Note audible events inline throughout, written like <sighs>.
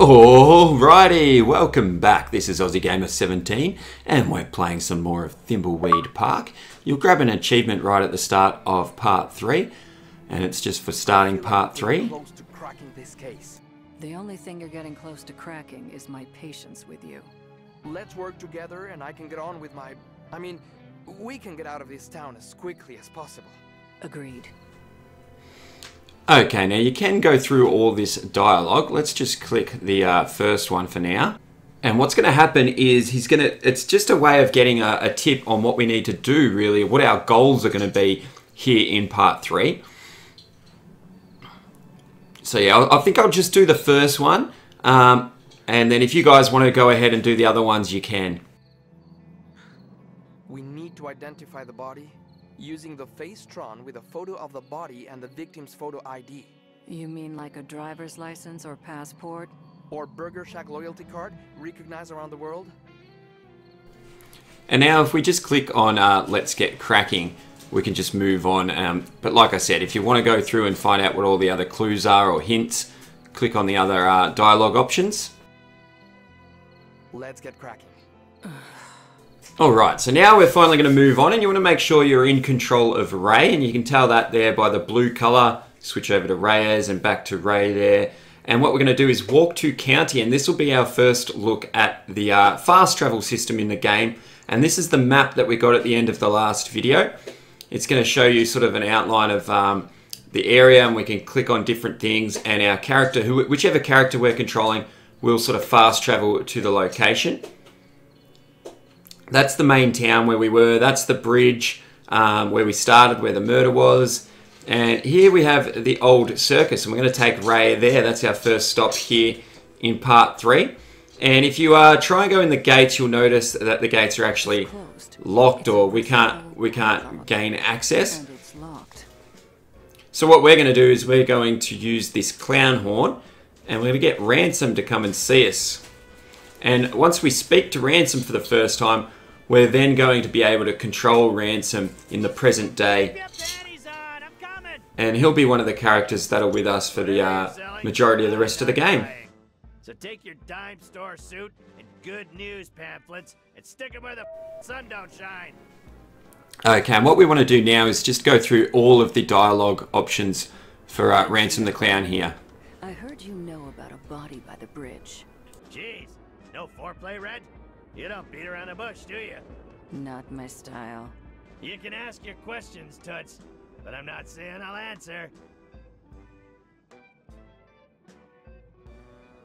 Alrighty, welcome back. This is Aussie Gamer 17 and we're playing some more of Thimbleweed Park. You'll grab an achievement right at the start of part 3 and it's just for starting part 3. Close to cracking this case. The only thing you're getting close to cracking is my patience with you. Let's work together and I can get on with my... I mean, we can get out of this town as quickly as possible. Agreed. Okay, now you can go through all this dialogue. Let's just click the uh, first one for now. And what's going to happen is he's going to, it's just a way of getting a, a tip on what we need to do, really, what our goals are going to be here in part three. So yeah, I, think I'll just do the first one. Um, and then if you guys want to go ahead and do the other ones, you can. We need to identify the body using the Facetron with a photo of the body and the victim's photo ID. You mean like a driver's license or passport? Or Burger Shack loyalty card recognized around the world. And now if we just click on uh, Let's Get Cracking, we can just move on. Um, but like I said, if you want to go through and find out what all the other clues are or hints, click on the other uh, dialogue options. Let's get cracking. Alright, so now we're finally going to move on and you want to make sure you're in control of Ray and you can tell that there by the blue colour. Switch over to Reyes and back to Ray there. And what we're going to do is walk to County and this will be our first look at the uh, fast travel system in the game. And this is the map that we got at the end of the last video. It's going to show you sort of an outline of um, the area and we can click on different things and our character, whichever character we're controlling, will sort of fast travel to the location. That's the main town where we were. That's the bridge um, where we started, where the murder was. And here we have the old circus, and we're going to take Ray there. That's our first stop here in part three. And if you uh, try and go in the gates, you'll notice that the gates are actually locked, or we can't we can't gain access. And it's locked. So what we're going to do is we're going to use this clown horn, and we're going to get Ransom to come and see us. And once we speak to Ransom for the first time, we're then going to be able to control Ransom in the present day. Get panties on, I'm coming. And he'll be one of the characters that are with us for the uh, majority of the rest of the game. So take your dime store suit and good news pamphlets and stick 'em where the sun don't shine. Okay, and what we want to do now is just go through all of the dialogue options for uh, Ransom the Clown here. I heard you know about a body by the bridge. Jeez, no foreplay, Red? You don't beat around the bush, do you? Not my style. You can ask your questions, Toots, but I'm not saying I'll answer.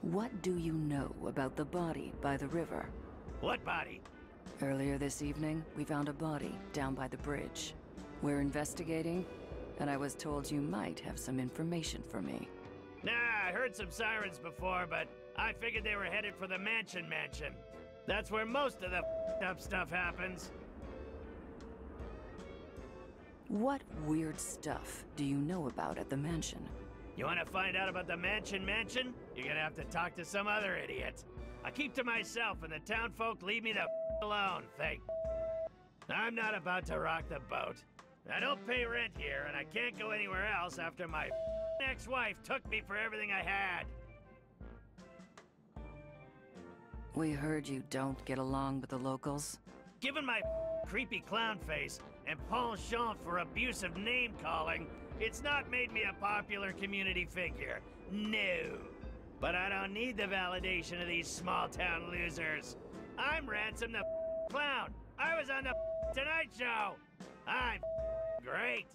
What do you know about the body by the river? What body? Earlier this evening, we found a body down by the bridge. We're investigating, and I was told you might have some information for me. Nah, I heard some sirens before, but I figured they were headed for the Mansion Mansion. That's where most of the up stuff happens. What weird stuff do you know about at the mansion? You want to find out about the Mansion Mansion? You're gonna have to talk to some other idiot. I keep to myself, and the town folk leave me the alone. Thank. <laughs> I'm not about to rock the boat. I don't pay rent here, and I can't go anywhere else after my ex-wife took me for everything I had. We heard you don't get along with the locals. Given my creepy clown face and penchant for abusive name calling, it's not made me a popular community figure. No. But I don't need the validation of these small town losers. I'm Ransom the Clown. I was on the Tonight Show. I'm great.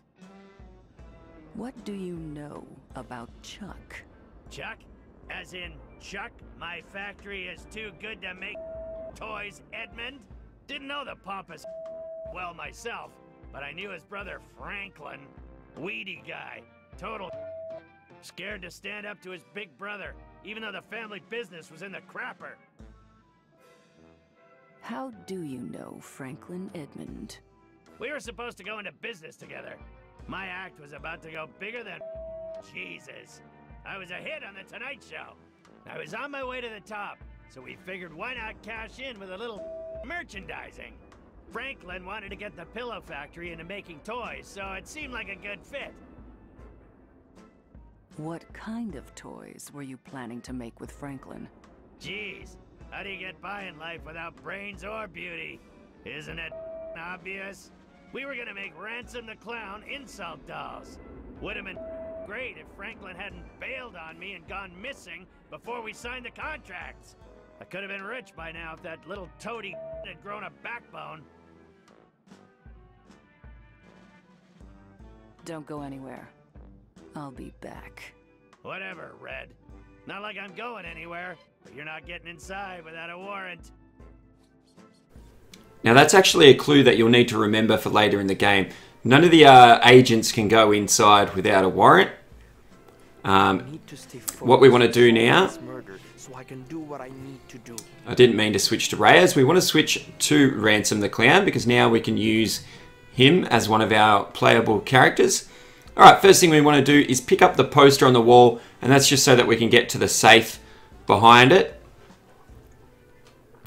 What do you know about Chuck? Chuck? As in, Chuck, my factory is too good to make toys, Edmund? Didn't know the pompous well myself, but I knew his brother Franklin. Weedy guy. Total scared to stand up to his big brother, even though the family business was in the crapper. How do you know Franklin Edmund? We were supposed to go into business together. My act was about to go bigger than Jesus. I was a hit on the Tonight Show. I was on my way to the top, so we figured why not cash in with a little merchandising. Franklin wanted to get the pillow factory into making toys, so it seemed like a good fit. What kind of toys were you planning to make with Franklin? Jeez, how do you get by in life without brains or beauty? Isn't it obvious? We were gonna make Ransom the Clown insult dolls. Would have been great if Franklin hadn't bailed on me and gone missing before we signed the contracts. I could have been rich by now if that little toady <laughs> had grown a backbone. Don't go anywhere. I'll be back. Whatever, Red. Not like I'm going anywhere, but you're not getting inside without a warrant. Now that's actually a clue that you'll need to remember for later in the game. None of the uh, agents can go inside without a warrant. Um, what we want to do now... so I can do what I need to do. I didn't mean to switch to Reyes. We want to switch to Ransom the Clown because now we can use him as one of our playable characters. Alright, first thing we want to do is pick up the poster on the wall and that's just so that we can get to the safe behind it.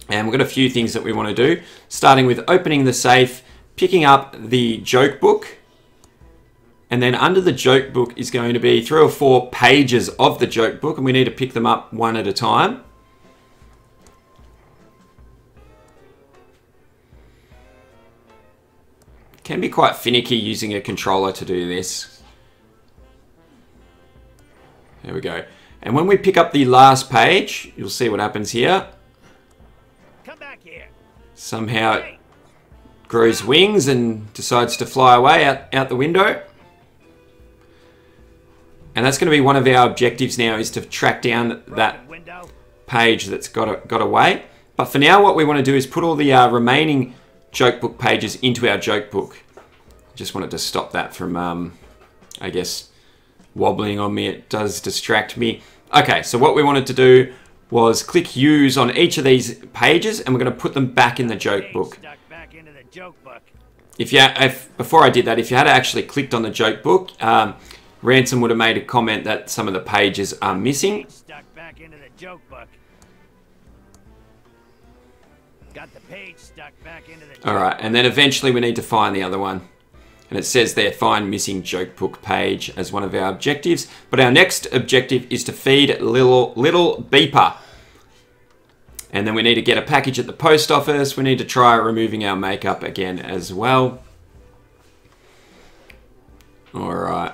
And we've got a few things that we want to do, starting with opening the safe, picking up the joke book, and then under the joke book is going to be three or four pages of the joke book, and we need to pick them up one at a time. Can be quite finicky using a controller to do this. There we go. And when we pick up the last page, you'll see what happens here. Come back here. Somehow it grows wings and decides to fly away out, out the window. And that's going to be one of our objectives now is to track down that page that's got, got away. But for now, what we want to do is put all the uh, remaining joke book pages into our joke book. Just wanted to stop that from, um, I guess, wobbling on me. It does distract me. Okay, so what we wanted to do was click use on each of these pages and we're going to put them back in the joke book. If you, if before I did that, if you had actually clicked on the joke book, um, Ransom would have made a comment that some of the pages are missing. Stuck back into the joke book. Got the page stuck back into the. All right, and then eventually we need to find the other one. And it says there, find missing joke book page as one of our objectives. But our next objective is to feed little, little Beeper. And then we need to get a package at the post office. We need to try removing our makeup again as well. All right.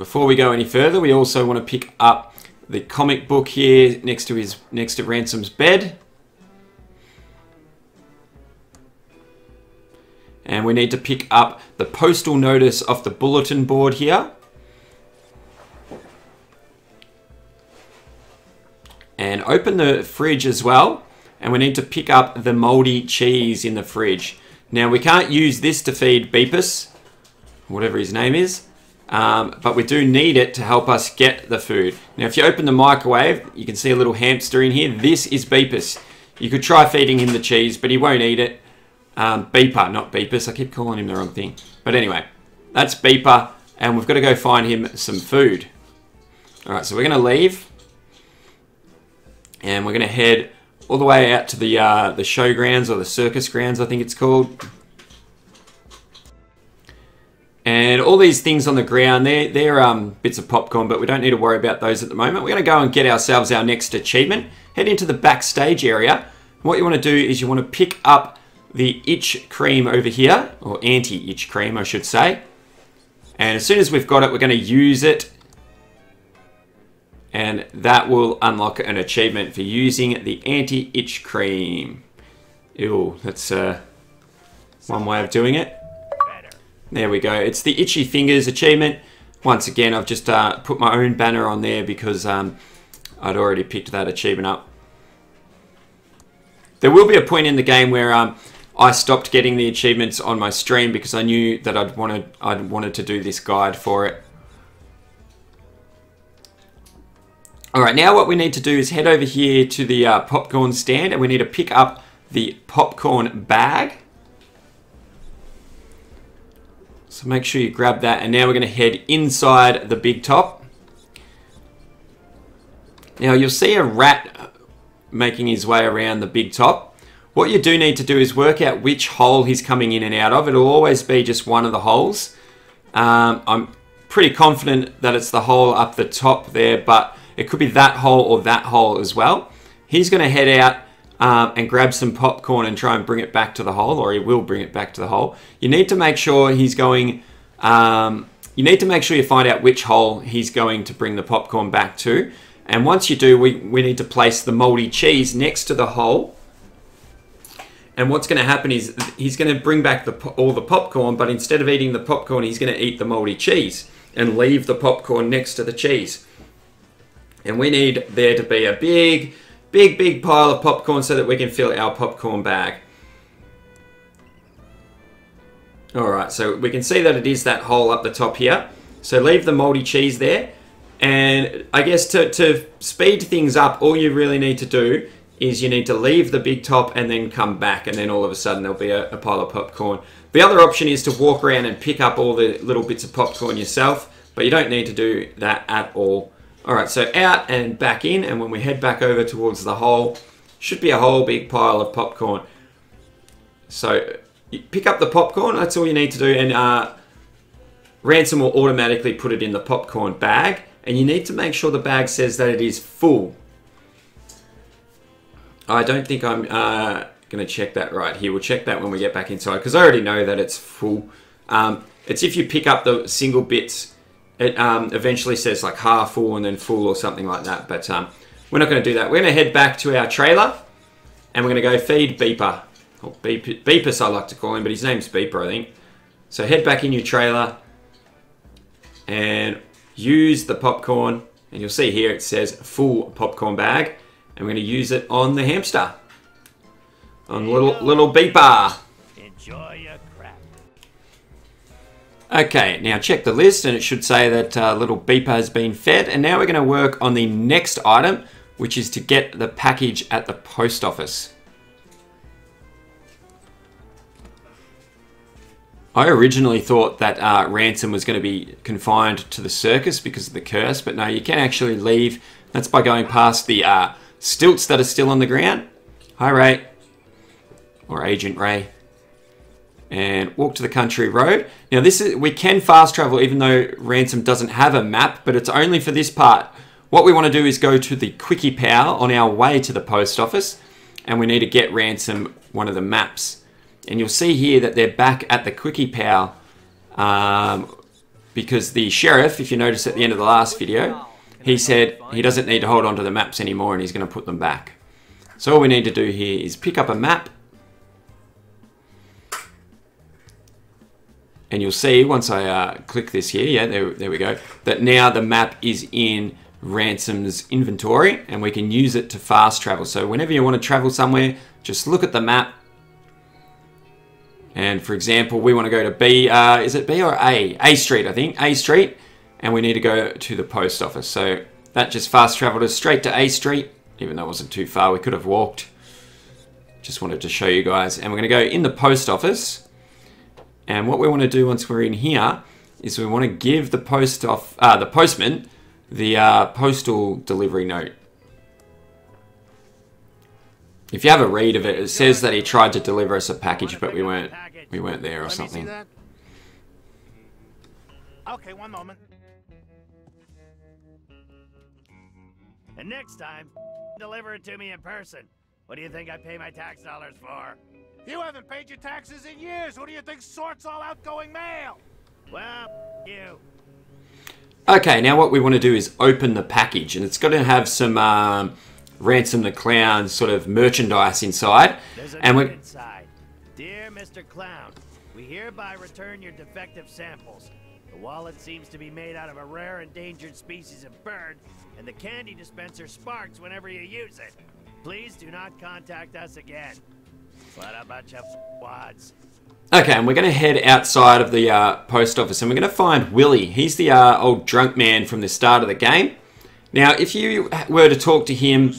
Before we go any further, we also want to pick up the comic book here next to his next to Ransom's bed. And we need to pick up the postal notice off the bulletin board here. And open the fridge as well. And we need to pick up the moldy cheese in the fridge. Now we can't use this to feed Beepus, whatever his name is. Um, but we do need it to help us get the food. Now if you open the microwave, you can see a little hamster in here. This is Beepus. You could try feeding him the cheese, but he won't eat it. Um, Beeper, not Beepus. I keep calling him the wrong thing. But anyway, that's Beeper, and we've got to go find him some food. All right, so we're going to leave, and we're going to head all the way out to the uh, the showgrounds or the circus grounds, I think it's called. And all these things on the ground, they're, they're um, bits of popcorn, but we don't need to worry about those at the moment. We're going to go and get ourselves our next achievement. Head into the backstage area. What you want to do is you want to pick up the itch cream over here, or anti-itch cream, I should say. And as soon as we've got it, we're going to use it. And that will unlock an achievement for using the anti-itch cream. Ew, that's uh, one way of doing it. There we go. It's the Itchy Fingers achievement. Once again, I've just uh, put my own banner on there because um, I'd already picked that achievement up. There will be a point in the game where um, I stopped getting the achievements on my stream because I knew that I'd wanted I'd wanted to do this guide for it. All right, now what we need to do is head over here to the uh, popcorn stand and we need to pick up the popcorn bag. So make sure you grab that and now we're going to head inside the big top. Now you'll see a rat making his way around the big top. What you do need to do is work out which hole he's coming in and out of. It'll always be just one of the holes. Um, I'm pretty confident that it's the hole up the top there, but it could be that hole or that hole as well. He's going to head out um, and grab some popcorn and try and bring it back to the hole, or he will bring it back to the hole. You need to make sure he's going. Um, you need to make sure you find out which hole he's going to bring the popcorn back to. And once you do, we, we need to place the moldy cheese next to the hole. And what's going to happen is he's going to bring back the, all the popcorn, but instead of eating the popcorn, he's going to eat the moldy cheese and leave the popcorn next to the cheese. And we need there to be a big, big, big pile of popcorn so that we can fill our popcorn bag. Alright, so we can see that it is that hole up the top here. So leave the moldy cheese there. And I guess to, to speed things up, all you really need to do is you need to leave the big top and then come back and then all of a sudden there'll be a, a pile of popcorn. The other option is to walk around and pick up all the little bits of popcorn yourself, but you don't need to do that at all. Alright, so out and back in, and when we head back over towards the hole, should be a whole big pile of popcorn. So you pick up the popcorn, that's all you need to do, and uh, Ransom will automatically put it in the popcorn bag, and you need to make sure the bag says that it is full. I don't think I'm uh, going to check that right here. We'll check that when we get back inside, because I already know that it's full. Um, it's if you pick up the single bits it um, eventually says like half full and then full or something like that. But um, we're not going to do that. We're going to head back to our trailer and we're going to go feed Beeper. Or Beep, Beepus I like to call him, but his name's Beeper I think. So head back in your trailer and use the popcorn. And you'll see here it says full popcorn bag. And we're going to use it on the hamster. On little, little Beeper. Enjoy Okay, now check the list and it should say that uh, little beeper has been fed. And now we're going to work on the next item, which is to get the package at the post office. I originally thought that uh, Ransom was going to be confined to the circus because of the curse, but no, you can actually leave. That's by going past the uh, stilts that are still on the ground. Hi, Ray. Or Agent Ray and walk to the country road. Now this is we can fast travel even though Ransom doesn't have a map, but it's only for this part. What we want to do is go to the Quickie Pal on our way to the post office, and we need to get Ransom one of the maps. And you'll see here that they're back at the Quickie Pal um, because the sheriff, if you notice at the end of the last video, he said he doesn't need to hold on to the maps anymore and he's going to put them back. So all we need to do here is pick up a map And you'll see once I uh, click this here, yeah, there, there we go, that now the map is in Ransom's inventory and we can use it to fast travel. So whenever you want to travel somewhere, just look at the map. And for example, we want to go to B, uh, is it B or A? A Street, I think, A Street. And we need to go to the post office. So that just fast traveled us straight to A Street, even though it wasn't too far. We could have walked. Just wanted to show you guys. And we're going to go in the post office. And what we want to do once we're in here is we want to give the post off uh, the postman the uh, postal delivery note. If you have a read of it, it says that he tried to deliver us a package, but we weren't we weren't there or something. Okay, one moment. And next time, deliver it to me in person. What do you think I pay my tax dollars for? You haven't paid your taxes in years. Who do you think sorts all outgoing mail? Well, you. Okay, now what we want to do is open the package, and it's got to have some um, Ransom the Clown sort of merchandise inside. There's a and we inside. Dear Mr. Clown, we hereby return your defective samples. The wallet seems to be made out of a rare endangered species of bird, and the candy dispenser sparks whenever you use it. Please do not contact us again. What a bunch of wads. Okay, and we're going to head outside of the uh, post office and we're going to find Willie. He's the uh, old drunk man from the start of the game. Now, if you were to talk to him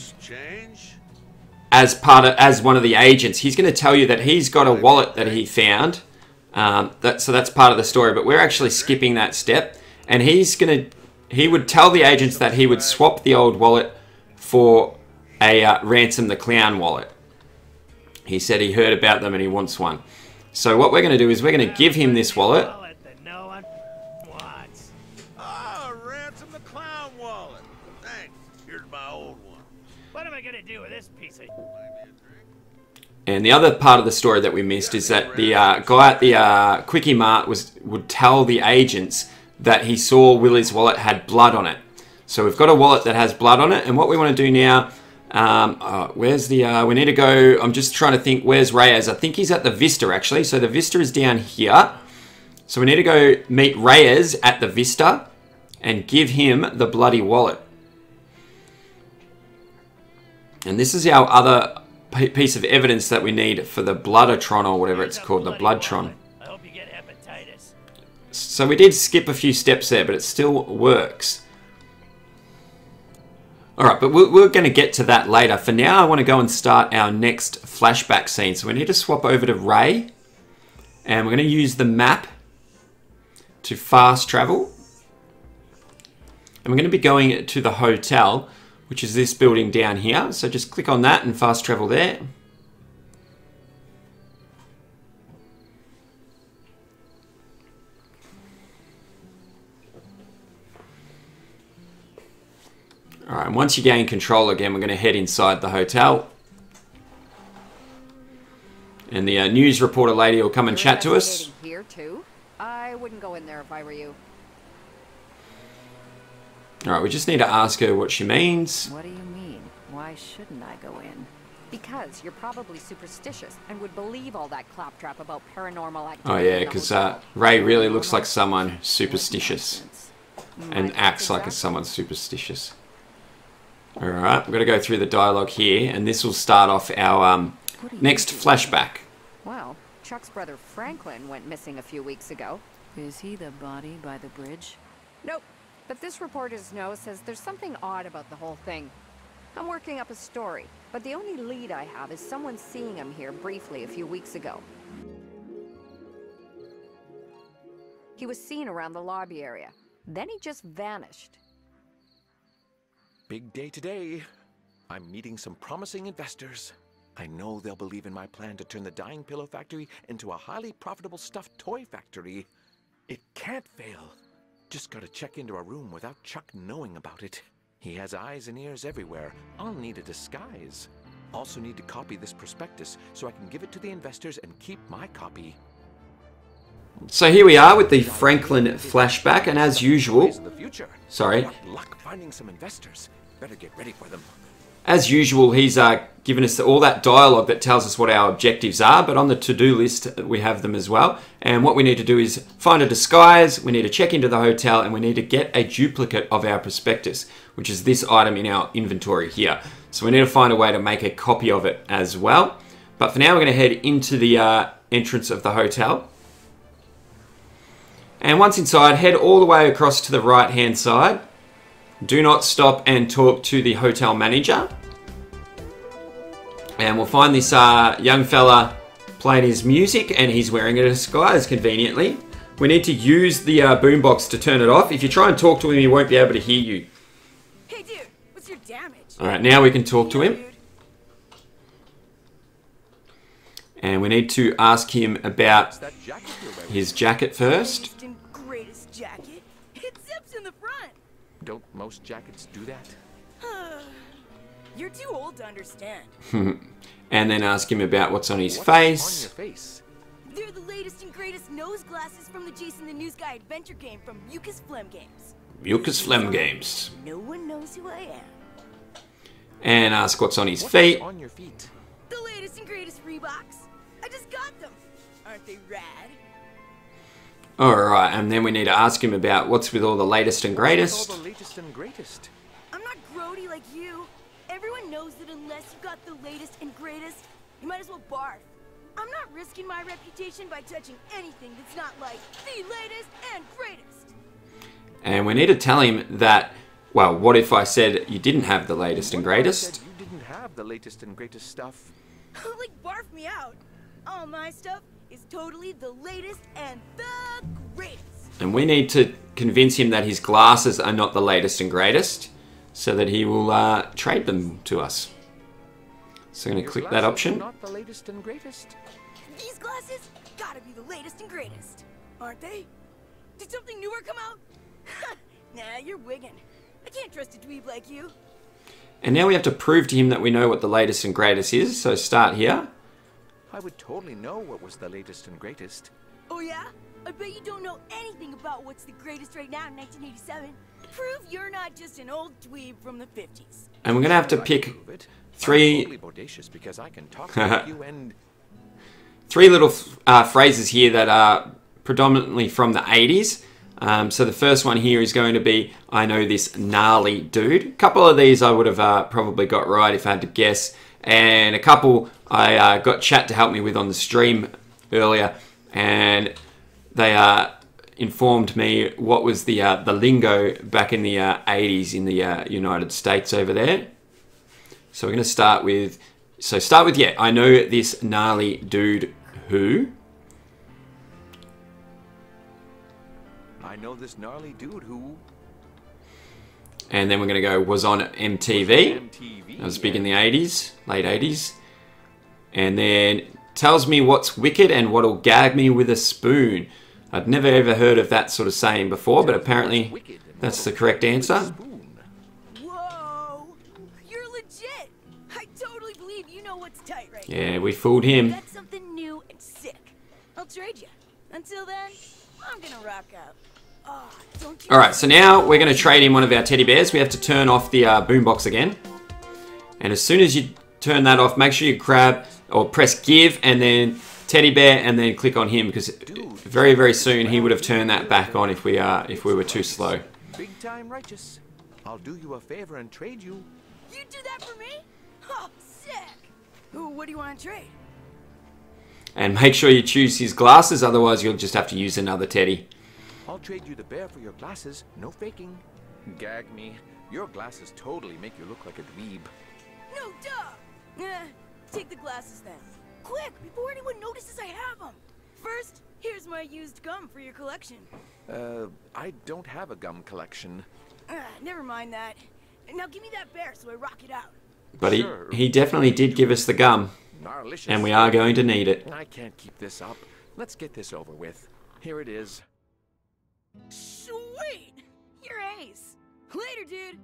as part of, as one of the agents, he's going to tell you that he's got a wallet that he found. Um, that, so that's part of the story, but we're actually skipping that step. And he's going to he would tell the agents that he would swap the old wallet for a uh, ransom the clown wallet. He said he heard about them and he wants one. So what we're going to do is we're going to give him this wallet. wants. Oh, ransom the clown wallet. Thanks. Here's my old one. What am I gonna do with this piece of... And the other part of the story that we missed is that the uh, guy at the uh, Quickie Mart was would tell the agents that he saw Willie's wallet had blood on it. So we've got a wallet that has blood on it, and what we want to do now, um, uh, where's the? Uh, we need to go. I'm just trying to think. Where's Reyes? I think he's at the Vista actually. So the Vista is down here. So we need to go meet Reyes at the Vista and give him the bloody wallet. And this is our other piece of evidence that we need for the Bloodatron or whatever it's called, the Bloodtron. wallet. I hope you get hepatitis. So we did skip a few steps there, but it still works. Alright, but we're, we're going to get to that later. For now, I want to go and start our next flashback scene. So we need to swap over to Ray. And we're going to use the map to fast travel. And we're going to be going to the hotel, which is this building down here. So just click on that and fast travel there. All right, and once you gain control again, we're going to head inside the hotel. And the uh, news reporter lady will come and chat to us. Here too? I wouldn't go in there if I were you. All right, we just need to ask her what she means. What do you mean? Why shouldn't I go in? Because you're probably superstitious and would believe all that claptrap about paranormal activity. Oh yeah, because uh, Ray really looks like someone superstitious and acts like a someone superstitious. All right, we're going to go through the dialogue here, and this will start off our um, What do you next flashback. Well, Chuck's brother Franklin went missing a few weeks ago. Is he the body by the bridge? Nope. But this reporter's note says there's something odd about the whole thing. I'm working up a story, but the only lead I have is someone seeing him here briefly a few weeks ago. He was seen around the lobby area. Then he just vanished. Big day today. I'm meeting some promising investors. I know they'll believe in my plan to turn the Dying Pillow Factory into a highly profitable stuffed toy factory. It can't fail. Just gotta check into a room without Chuck knowing about it. He has eyes and ears everywhere. I'll need a disguise. Also need to copy this prospectus so I can give it to the investors and keep my copy. So here we are with the Franklin flashback, and as usual, Toys in the future. sorry, luck finding some investors. Better get ready for them. as usual, he's uh, given us all that dialogue that tells us what our objectives are, but on the to-do list, we have them as well. And what we need to do is find a disguise, we need to check into the hotel, and we need to get a duplicate of our prospectus, which is this item in our inventory here. So we need to find a way to make a copy of it as well. But for now, we're going to head into the uh, entrance of the hotel. And once inside, head all the way across to the right hand side. Do not stop and talk to the hotel manager. And we'll find this uh, young fella playing his music and he's wearing a disguise conveniently. We need to use the uh, boombox to turn it off. If you try and talk to him, he won't be able to hear you. Hey, dude, what's your damage? Alright, now we can talk to him. And we need to ask him about What's that jacket you're wearing? his jacket first. Don't most jackets do that? <sighs> You're too old to understand. <laughs> And then ask him about what's on his What's face. on your face? They're the latest and greatest nose glasses from the Jason the News Guy adventure game from Mucus Phlegm Games. Mucus Phlegm Games. No one knows who I am. And ask what's on his What's feet. on your feet? The latest and greatest Reeboks. I just got them. Aren't they rad? Alright, and then we need to ask him about what's with all the latest and greatest. all the latest and greatest? I'm not grody like you. Everyone knows that unless you got the latest and greatest, you might as well barf. I'm not risking my reputation by touching anything that's not like the latest and greatest. And we need to tell him that, well, what if I said you didn't have the latest and What if I greatest? You didn't have the latest and greatest stuff. <laughs> like barf me out. All my stuff is totally the latest and the greatest. And we need to convince him that his glasses are not the latest and greatest so that he will uh, trade them to us. So I'm going to click that option. Not the latest and greatest. These glasses gotta be the latest and greatest, aren't they? Did something newer come out? <laughs> nah, you're wigging. I can't trust a dweeb like you. And now we have to prove to him that we know what the latest and greatest is. So start here. I would totally know what was the latest and greatest. Oh yeah? I bet you don't know anything about what's the greatest right now in 1987. Prove you're not just an old dweeb from the 50s. And we're going to have to pick three- bodacious because I can talk like you <laughs> and three little uh, phrases here that are predominantly from the 80s. Um, so the first one here is going to be, I know this gnarly dude. A couple of these I would have uh, probably got right if I had to guess. And a couple I uh, got chat to help me with on the stream earlier. And they uh, informed me what was the, uh, the lingo back in the uh, 80s in the uh, United States over there. So we're going to start with, so start with, yeah, I know this gnarly dude who. I know this gnarly dude who And then we're going to go was on MTV. MTV. That was big in the 80s, late 80s. And then tells me what's wicked and what'll gag me with a spoon. I'd never ever heard of that sort of saying before, but apparently that's the correct answer. Spoon. Whoa! You're legit! I totally believe you know what's tight right. Yeah, we fooled him. That's something new and sick. I'll trade you. Until then, I'm gonna rock out. Ah, All right, so now we're going to trade in one of our teddy bears. We have to turn off the uh, boombox again. And as soon as you turn that off, make sure you grab or press give and then teddy bear and then click on him because very, very soon he would have turned that back on if we, uh, if we were too slow. Big time righteous. I'll do you a favor and trade you. You do that for me? Oh, sick! Ooh, what do you want to trade? And make sure you choose his glasses, otherwise you'll just have to use another teddy. I'll trade you the bear for your glasses. No faking. Gag me. Your glasses totally make you look like a dweeb. No, duh! Eh, take the glasses then. Quick, before anyone notices I have them. First, here's my used gum for your collection. Uh, I don't have a gum collection. Ah, never mind that. Now give me that bear so I rock it out. But he, Sure. he definitely did give us the gum, Gnarlicious. and we are going to need it. I can't keep this up. Let's get this over with. Here it is. Sweet! You're ace. Later, dude.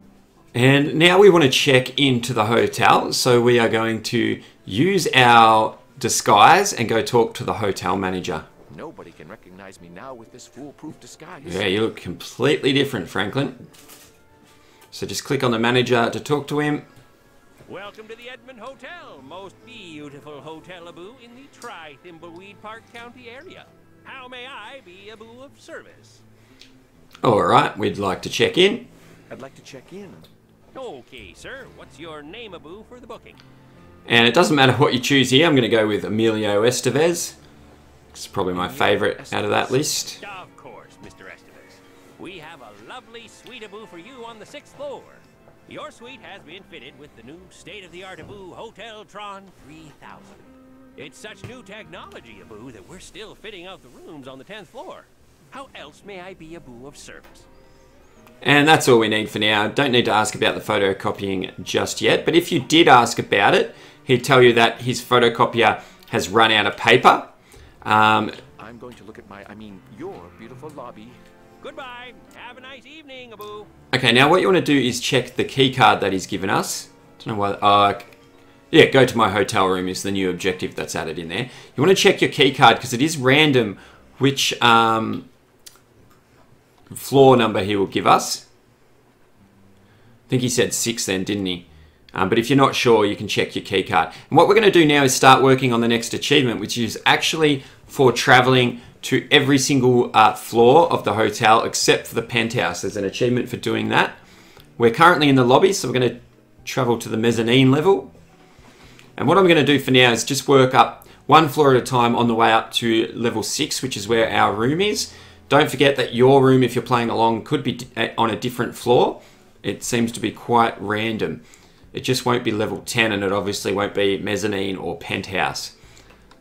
And now we want to check into the hotel, so we are going to use our disguise and go talk to the hotel manager. Nobody can recognize me now with this foolproof disguise. Yeah, you look completely different, Franklin. So just click on the manager to talk to him. Welcome to the Edmund Hotel, most beautiful hotel Abu in the Tri-Thimbleweed Park County area. How may I be Abu of service? All right, we'd like to check in. I'd like to check in. Okay, sir. What's your name, Abu, for the booking? And it doesn't matter what you choose here. I'm going to go with Emilio Estevez. It's probably my favorite out of that list. Of course, Mr. Estevez. We have a lovely suite Abu for you on the sixth floor. Your suite has been fitted with the new state-of-the-art Abu Hotel Tron 3000. It's such new technology, Abu, that we're still fitting out the rooms on the 10th floor. How else may I be Abu of service? And that's all we need for now. Don't need to ask about the photocopying just yet. But if you did ask about it, he'd tell you that his photocopier has run out of paper. Um, I'm going to look at my, I mean, your beautiful lobby. Goodbye. Have a nice evening, Abu. okay, now what you want to do is check the key card that he's given us. Don't know why. Uh, yeah, go to my hotel room is the new objective that's added in there. You want to check your key card because it is random which um, floor number he will give us. I think he said six then, didn't he? Um, but if you're not sure, you can check your key card. And what we're going to do now is start working on the next achievement, which is actually for traveling to every single uh, floor of the hotel except for the penthouse. There's an achievement for doing that. We're currently in the lobby, so we're going to travel to the mezzanine level. And what I'm going to do for now is just work up one floor at a time on the way up to level six, which is where our room is. Don't forget that your room, if you're playing along, could be on a different floor. It seems to be quite random. It just won't be level 10 and it obviously won't be mezzanine or penthouse.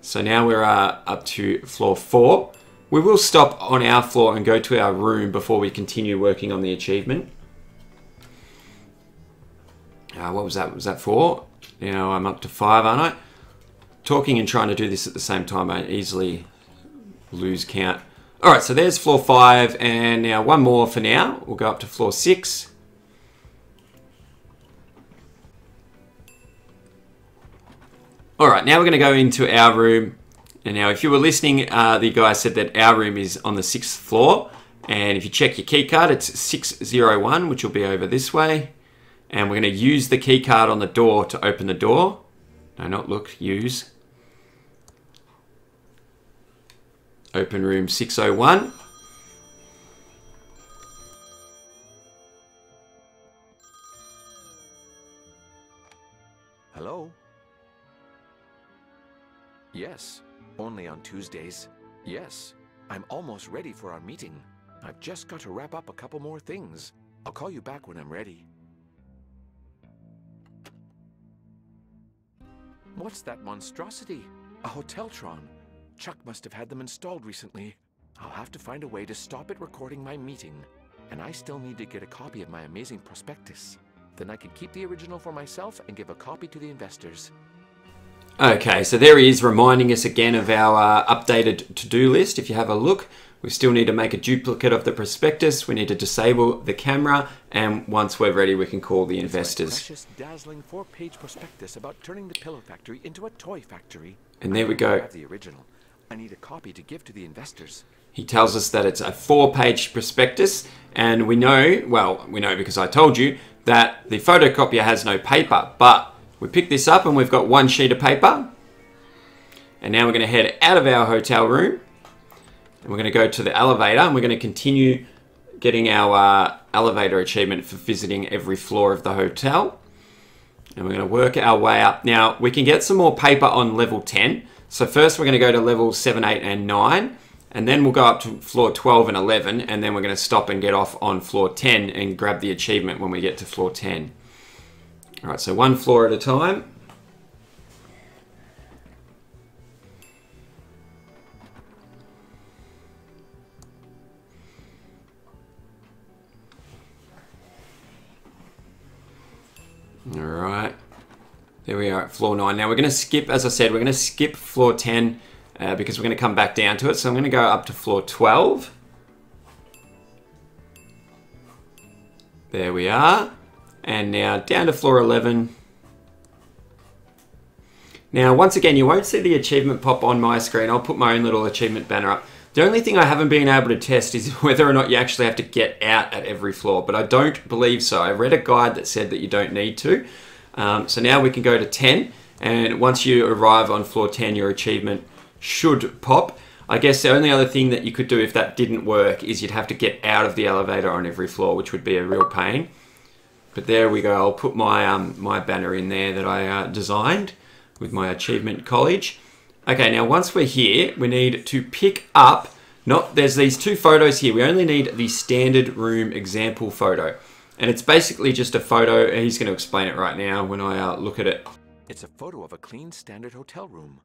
So now we're uh, up to floor 4. We will stop on our floor and go to our room before we continue working on the achievement. Uh, what was that? Was that 4? Now I'm up to 5, aren't I? Talking and trying to do this at the same time, I easily lose count. All right, so there's floor five, and now one more for now. We'll go up to floor six. All right, now we're going to go into our room. And now, if you were listening, uh, the guy said that our room is on the sixth floor. And if you check your key card, it's 601, which will be over this way. And we're going to use the key card on the door to open the door. No, not look, use. Open room 601. Hello? Yes, only on Tuesdays. Yes, I'm almost ready for our meeting. I've just got to wrap up a couple more things. I'll call you back when I'm ready. What's that monstrosity? A Hoteltron. Chuck must have had them installed recently. I'll have to find a way to stop it recording my meeting. And I still need to get a copy of my amazing prospectus. Then I can keep the original for myself and give a copy to the investors. Okay, so there he is reminding us again of our uh, updated to-do list. If you have a look, we still need to make a duplicate of the prospectus. We need to disable the camera, and once we're ready, we can call the investors. Precious, dazzling four-page prospectus about turning the pillow factory into a toy factory. And there we go. The original. I need a copy to give to the investors. He tells us that it's a four-page prospectus, and we know, well, we know because I told you, that the photocopier has no paper, but we pick this up and we've got one sheet of paper. And now we're going to head out of our hotel room, and we're going to go to the elevator, and we're going to continue getting our uh, elevator achievement for visiting every floor of the hotel. And we're going to work our way up. Now, we can get some more paper on level 10. So first we're going to go to level 7, 8, and 9. And then we'll go up to floor 12 and 11. And then we're going to stop and get off on floor 10 and grab the achievement when we get to floor 10. All right, so one floor at a time. All right. There we are at floor 9. Now we're going to skip, as I said, we're going to skip floor 10 uh, because we're going to come back down to it. So I'm going to go up to floor 12. There we are. And now down to floor 11. Now, once again, you won't see the achievement pop on my screen. I'll put my own little achievement banner up. The only thing I haven't been able to test is <laughs> whether or not you actually have to get out at every floor, but I don't believe so. I read a guide that said that you don't need to. Um, so now we can go to 10, and once you arrive on floor 10, your achievement should pop. I guess the only other thing that you could do if that didn't work is you'd have to get out of the elevator on every floor, which would be a real pain. But there we go. I'll put my um, my banner in there that I uh, designed with my achievement college. Okay, now once we're here, we need to pick up. Not there's these two photos here. We only need the standard room example photo, and it's basically just a photo. He's going to explain it right now when I uh, look at it. It's a photo of a clean standard hotel room.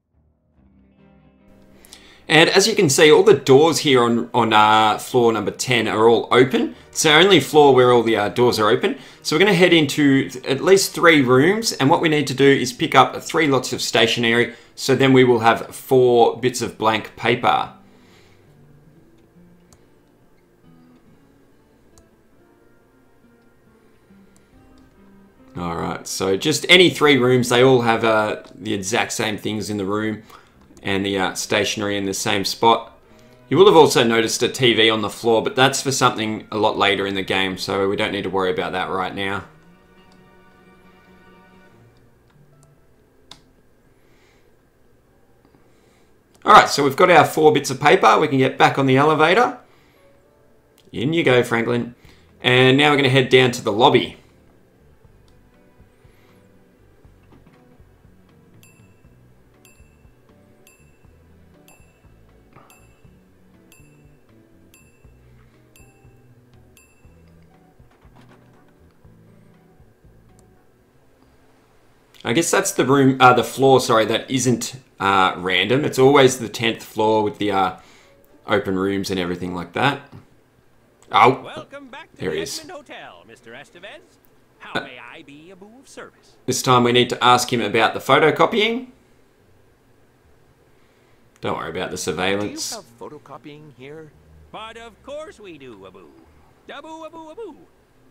And as you can see, all the doors here on, on uh, floor number 10 are all open. It's the only floor where all the uh, doors are open. So we're going to head into at least three rooms. And what we need to do is pick up three lots of stationery. So then we will have four bits of blank paper. All right, so just any three rooms, they all have uh, the exact same things in the room and the uh, stationery in the same spot. You will have also noticed a TV on the floor, but that's for something a lot later in the game, so we don't need to worry about that right now. Alright, so we've got our four bits of paper. We can get back on the elevator. In you go, Franklin. And now we're going to head down to the lobby. I guess that's the room, uh, the floor, sorry, that isn't uh, random. It's always the 10th floor with the uh, open rooms and everything like that. Oh, Welcome back to there the he is. Hotel, Mr. Estevez. How may I be of service? This time we need to ask him about the photocopying. Don't worry about the surveillance. Do you surveillance. have photocopying here? But of course we do, Abu. Abu, Abu, Abu.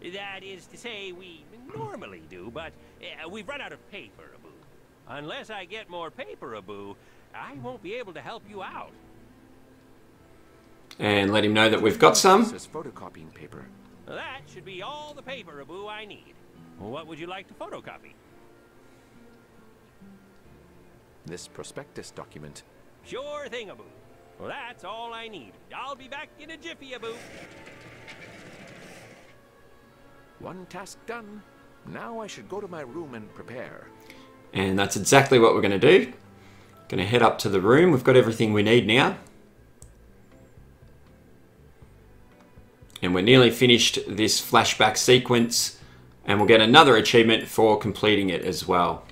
That is to say, we normally do, but uh, we've run out of paper, Abu. Unless I get more paper, Abu, I won't be able to help you out. And let him know that we've got some. This is photocopying paper. That should be all the paper, Abu, I need. What would you like to photocopy? This prospectus document. Sure thing, Abu. Well, that's all I need. I'll be back in a jiffy, Abu. One task done. Now I should go to my room and prepare. And that's exactly what we're going to do. Going to head up to the room. We've got everything we need now. And we're nearly finished this flashback sequence. And we'll get another achievement for completing it as well.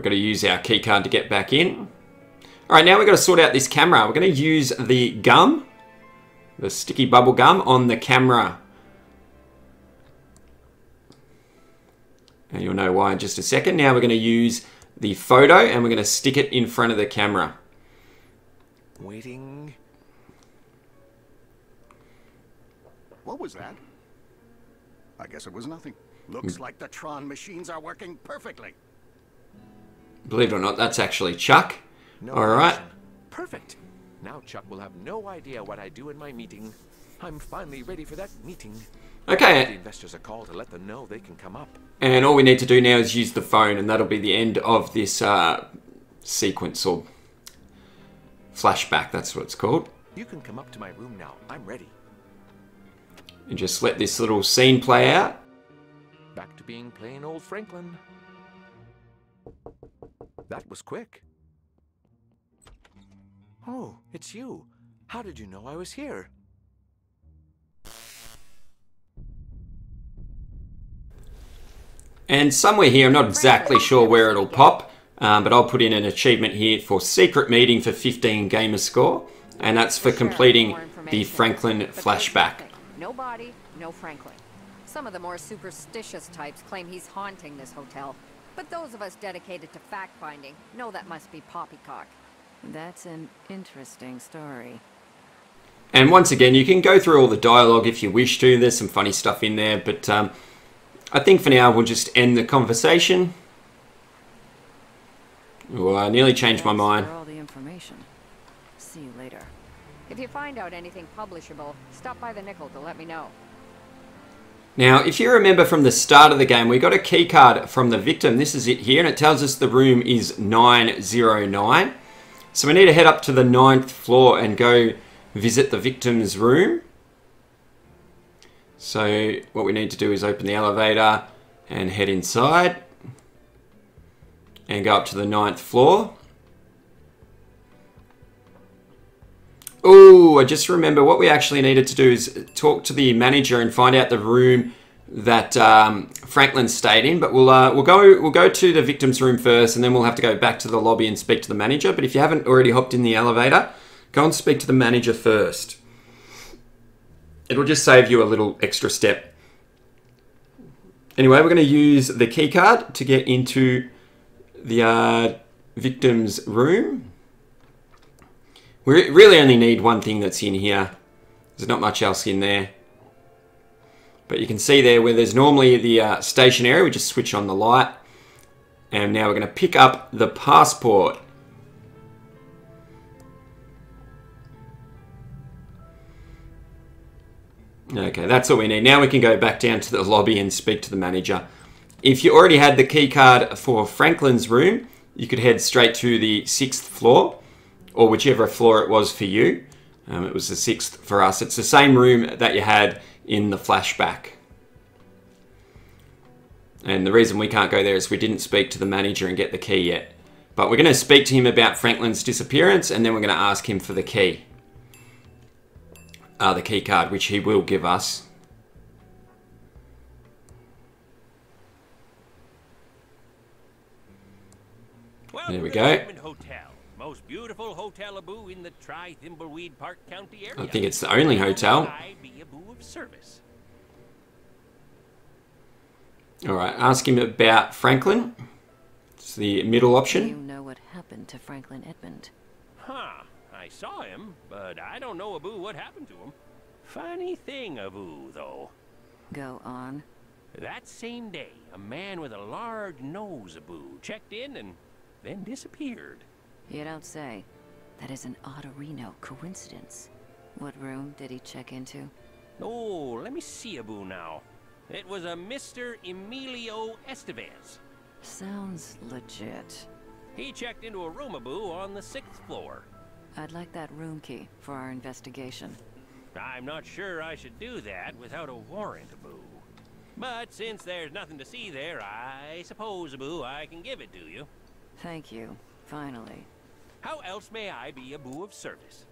We've got to use our keycard to get back in. Alright, now we've got to sort out this camera. We're going to use the gum, the sticky bubble gum, on the camera. And you'll know why in just a second. Now we're going to use the photo and we're going to stick it in front of the camera. Waiting. What was that? I guess it was nothing. Looks mm. like the Tron machines are working perfectly. Believe it or not, that's actually Chuck. No All right. action. Perfect. Now Chuck will have no idea what I do in my meeting. I'm finally ready for that meeting. The Okay, investors a call to let them know they can come up. and all we need to do now is use the phone, and that'll be the end of this uh, sequence or flashback. That's what it's called. You can come up to my room now. I'm ready. And just let this little scene play out. Back to being plain old Franklin. That was quick. Oh, it's you. How did you know I was here? And somewhere here, I'm not exactly sure where it'll pop, um, but I'll put in an achievement here for secret meeting for 15 gamer score, and that's for completing the. Franklin But here's the flashback. thing. No body, no Franklin. Some of the more superstitious types claim he's haunting this hotel. But those of us dedicated to fact-finding know that must be poppycock. That's an interesting story. And once again, you can go through all the dialogue if you wish to. There's some funny stuff in there, but um, I think for now we'll just end the conversation. Oh, I nearly changed my mind. All the information. See you later. If you find out anything publishable, stop by the Nickel to let me know. Now, if you remember from the start of the game, we got a key card from the victim. This is it here, and it tells us the room is 909. So we need to head up to the ninth floor and go visit the victim's room. So what we need to do is open the elevator and head inside and go up to the ninth floor. Oh, I just remember what we actually needed to do is talk to the manager and find out the room that um, Franklin stayed in. But we'll uh, we'll go we'll go to the victim's room first, and then we'll have to go back to the lobby and speak to the manager. But if you haven't already hopped in the elevator, go and speak to the manager first. It'll just save you a little extra step. Anyway, we're going to use the key card to get into the uh, victim's room. We really only need one thing that's in here. There's not much else in there. But you can see there where there's normally the uh, station area, we just switch on the light. And now we're going to pick up the passport. Okay, that's all we need. Now we can go back down to the lobby and speak to the manager. If you already had the key card for Franklin's room, you could head straight to the sixth floor or whichever floor it was for you. Um, it was the sixth for us. It's the same room that you had in the flashback. And the reason we can't go there is we didn't speak to the manager and get the key yet. But we're going to speak to him about Franklin's disappearance and then we're going to ask him for the key. Uh, the key card, which he will give us. There we go. The Edmund Hotel. Most beautiful hotel Abu in the Tri-Thimbleweed Park County area. I think it's the only hotel. I be Abu of service. All right, ask him about Franklin. It's the middle Do you option. know what happened to Franklin Edmund? Huh. I saw him, but I don't know Abu what happened to him. Funny thing, Abu, though. Go on. That same day, a man with a large nose, Abu, checked in and then disappeared. You don't say. That is an Otterino coincidence. What room did he check into? Oh, let me see Abu now. It was a Mr. Emilio Estevez. Sounds legit. He checked into a room, Abu, on the sixth floor. I'd like that room key for our investigation. I'm not sure I should do that without a warrant, Abu. But since there's nothing to see there, I suppose, Abu, I can give it to you. Thank you. Finally. How else may I be Abu of service?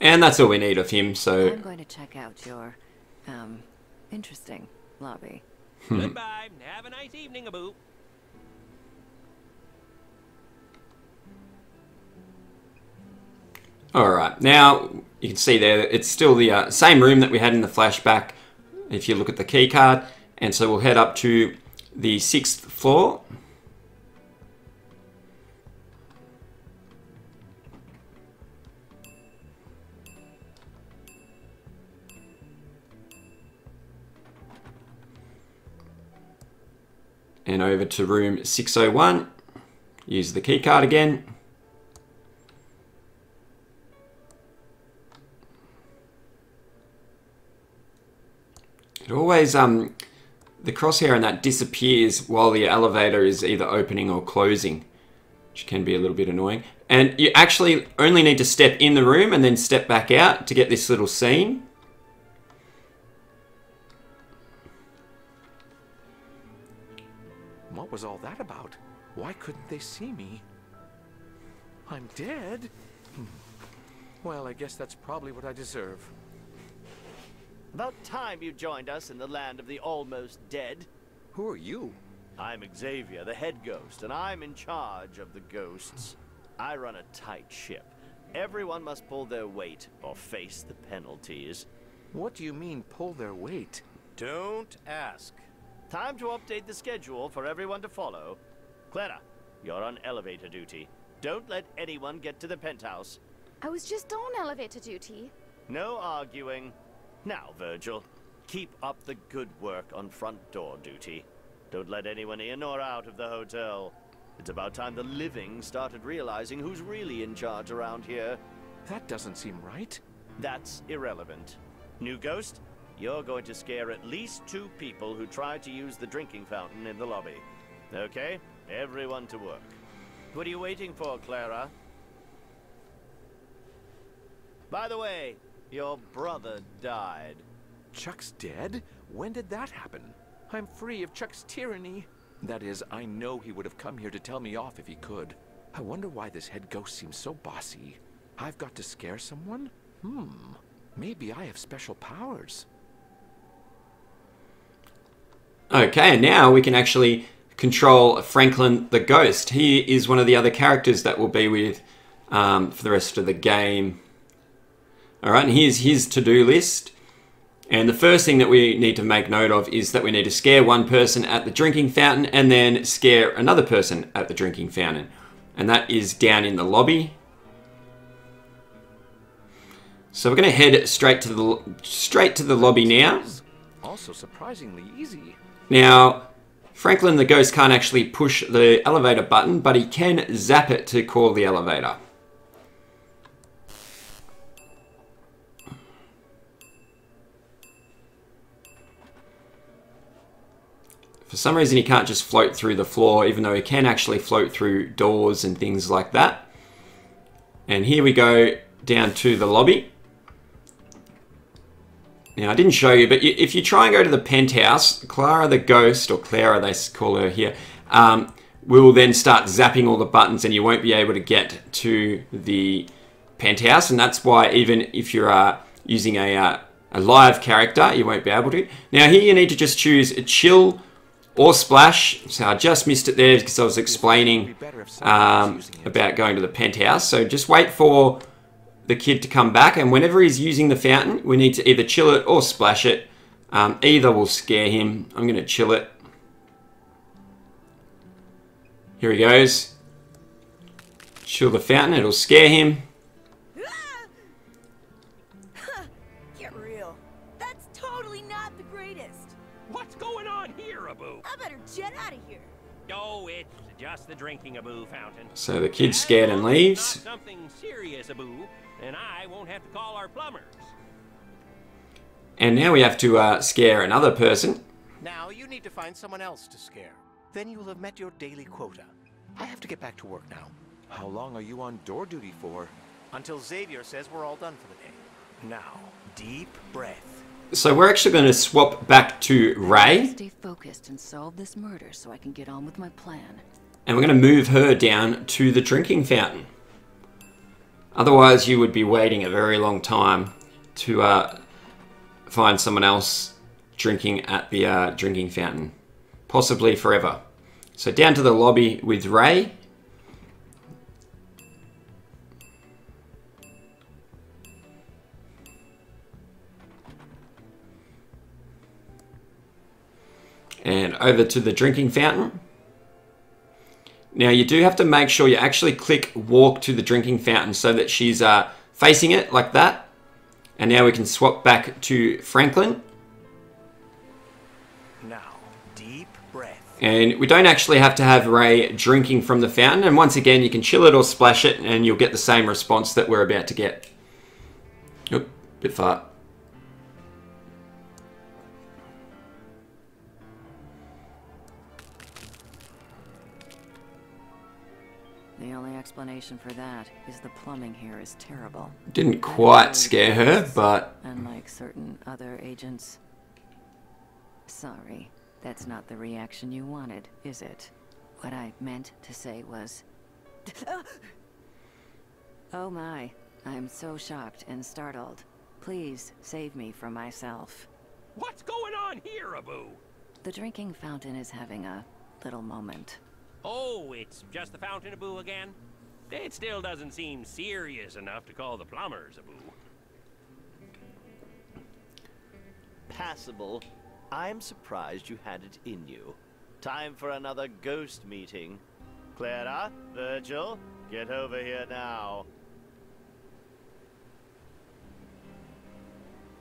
And that's all we need of him, so I'm going to check out your, um, interesting lobby. Goodbye. Have a nice evening, Abu. Alright, now you can see there it's still the uh, same room that we had in the flashback if you look at the key card. And so we'll head up to the sixth floor. And over to room 601. Use the key card again. It always um the crosshair and that disappears while the elevator is either opening or closing, which can be a little bit annoying. And you actually only need to step in the room and then step back out to get this little scene. What was all that about? Why couldn't they see me? I'm dead? Hmm. Well, I guess that's probably what I deserve. About time you joined us in the land of the almost dead. Who are you? I'm Xavier, the head ghost, and I'm in charge of the ghosts. I run a tight ship. Everyone must pull their weight or face the penalties. What do you mean, pull their weight? Don't ask. Time to update the schedule for everyone to follow. Clara, you're on elevator duty. Don't let anyone get to the penthouse. I was just on elevator duty. No arguing. Now, Virgil, keep up the good work on front door duty. Don't let anyone in or out of the hotel. It's about time the living started realizing who's really in charge around here. That doesn't seem right. That's irrelevant. New Ghost, you're going to scare at least two people who tried to use the drinking fountain in the lobby. Okay? Everyone to work. What are you waiting for, Clara? By the way, your brother died. Chuck's dead? When did that happen? I'm free of Chuck's tyranny. That is, I know he would have come here to tell me off if he could. I wonder why this head ghost seems so bossy. I've got to scare someone? Hmm. Maybe I have special powers. Okay, and now we can actually control Franklin the Ghost. He is one of the other characters that we'll be with um, for the rest of the game. All right, and here's his to-do list. And the first thing that we need to make note of is that we need to scare one person at the drinking fountain and then scare another person at the drinking fountain. And that is down in the lobby. So we're going to head straight to the straight to the lobby now. Also surprisingly easy. Now, Franklin the ghost can't actually push the elevator button, but he can zap it to call the elevator. For some reason, he can't just float through the floor, even though he can actually float through doors and things like that. And here we go down to the lobby. Now, I didn't show you, but if you try and go to the penthouse, Clara the ghost, or Clara they call her here, um, will then start zapping all the buttons and you won't be able to get to the penthouse. And that's why even if you're uh, using a, uh, a live character, you won't be able to. Now here you need to just choose a chill or splash. So I just missed it there because I was explaining um, about going to the penthouse. So just wait for the kid to come back and whenever he's using the fountain we need to either chill it or splash it um, either will scare him I'm gonna chill it Here he goes. Chill the fountain, it'll scare him. Get real. That's totally not the greatest. What's going on here, Abu? I better jet out of here. Oh, it's just the drinking Abu fountain. So the kid's scared and leaves. Something serious, Abu, and I won't have to call our plumbers. And now we have to uh, scare another person. Now you need to find someone else to scare. Then you will have met your daily quota. I have to get back to work now. How long are you on door duty for? Until Xavier says we're all done for the day. Now, deep breath. So we're actually going to swap back to Ray. Stay focused and solve this murder so I can get on with my plan. And we're going to move her down to the drinking fountain. Otherwise, you would be waiting a very long time to uh, find someone else drinking at the uh, drinking fountain. Possibly forever. So down to the lobby with Ray. And over to the drinking fountain. Now you do have to make sure you actually click walk to the drinking fountain so that she's uh, facing it like that. And now we can swap back to Franklin. Now, deep breath. And we don't actually have to have Ray drinking from the fountain. And once again, you can chill it or splash it and you'll get the same response that we're about to get. Oop, bit far. Explanation for that is the plumbing here is terrible. Didn't quite scare her, but Unlike certain other agents. Sorry, that's not the reaction you wanted, is it? What I meant to say was... <laughs> oh my, I'm so shocked and startled. Please save me from myself. What's going on here, Abu? The drinking fountain is having a little moment. Oh, it's just the fountain, Abu, again? It still doesn't seem serious enough to call the plumbers, a boo. Passable. I'm surprised you had it in you. Time for another ghost meeting. Clara, Virgil, get over here now.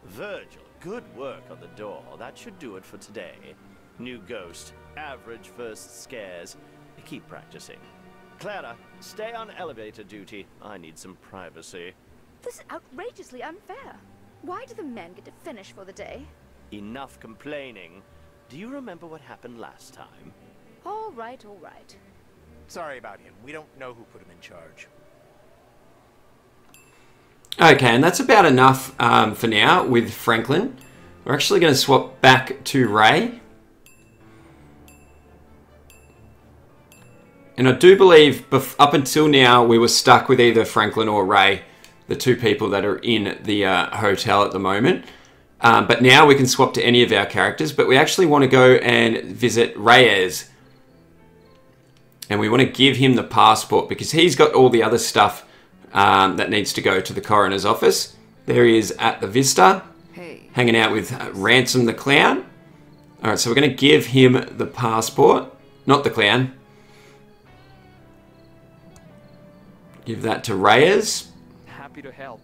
Virgil, good work on the door. That should do it for today. New ghost, average first scares. Keep practicing. Clara, stay on elevator duty. I need some privacy. This is outrageously unfair. Why do the men get to finish for the day? Enough complaining. Do you remember what happened last time? All right, all right. Sorry about him. We don't know who put him in charge. Okay, and that's about enough um, for now with Franklin. We're actually going to swap back to Ray. And I do believe up until now we were stuck with either Franklin or Ray, the two people that are in the uh, hotel at the moment. Um, but now we can swap to any of our characters, but we actually want to go and visit Reyes. And we want to give him the passport because he's got all the other stuff um, that needs to go to the coroner's office. There he is at the Vista, hey. hanging out with uh, Ransom the Clown. All right, so we're going to give him the passport, not the clown. Give that to Reyes. Happy to help.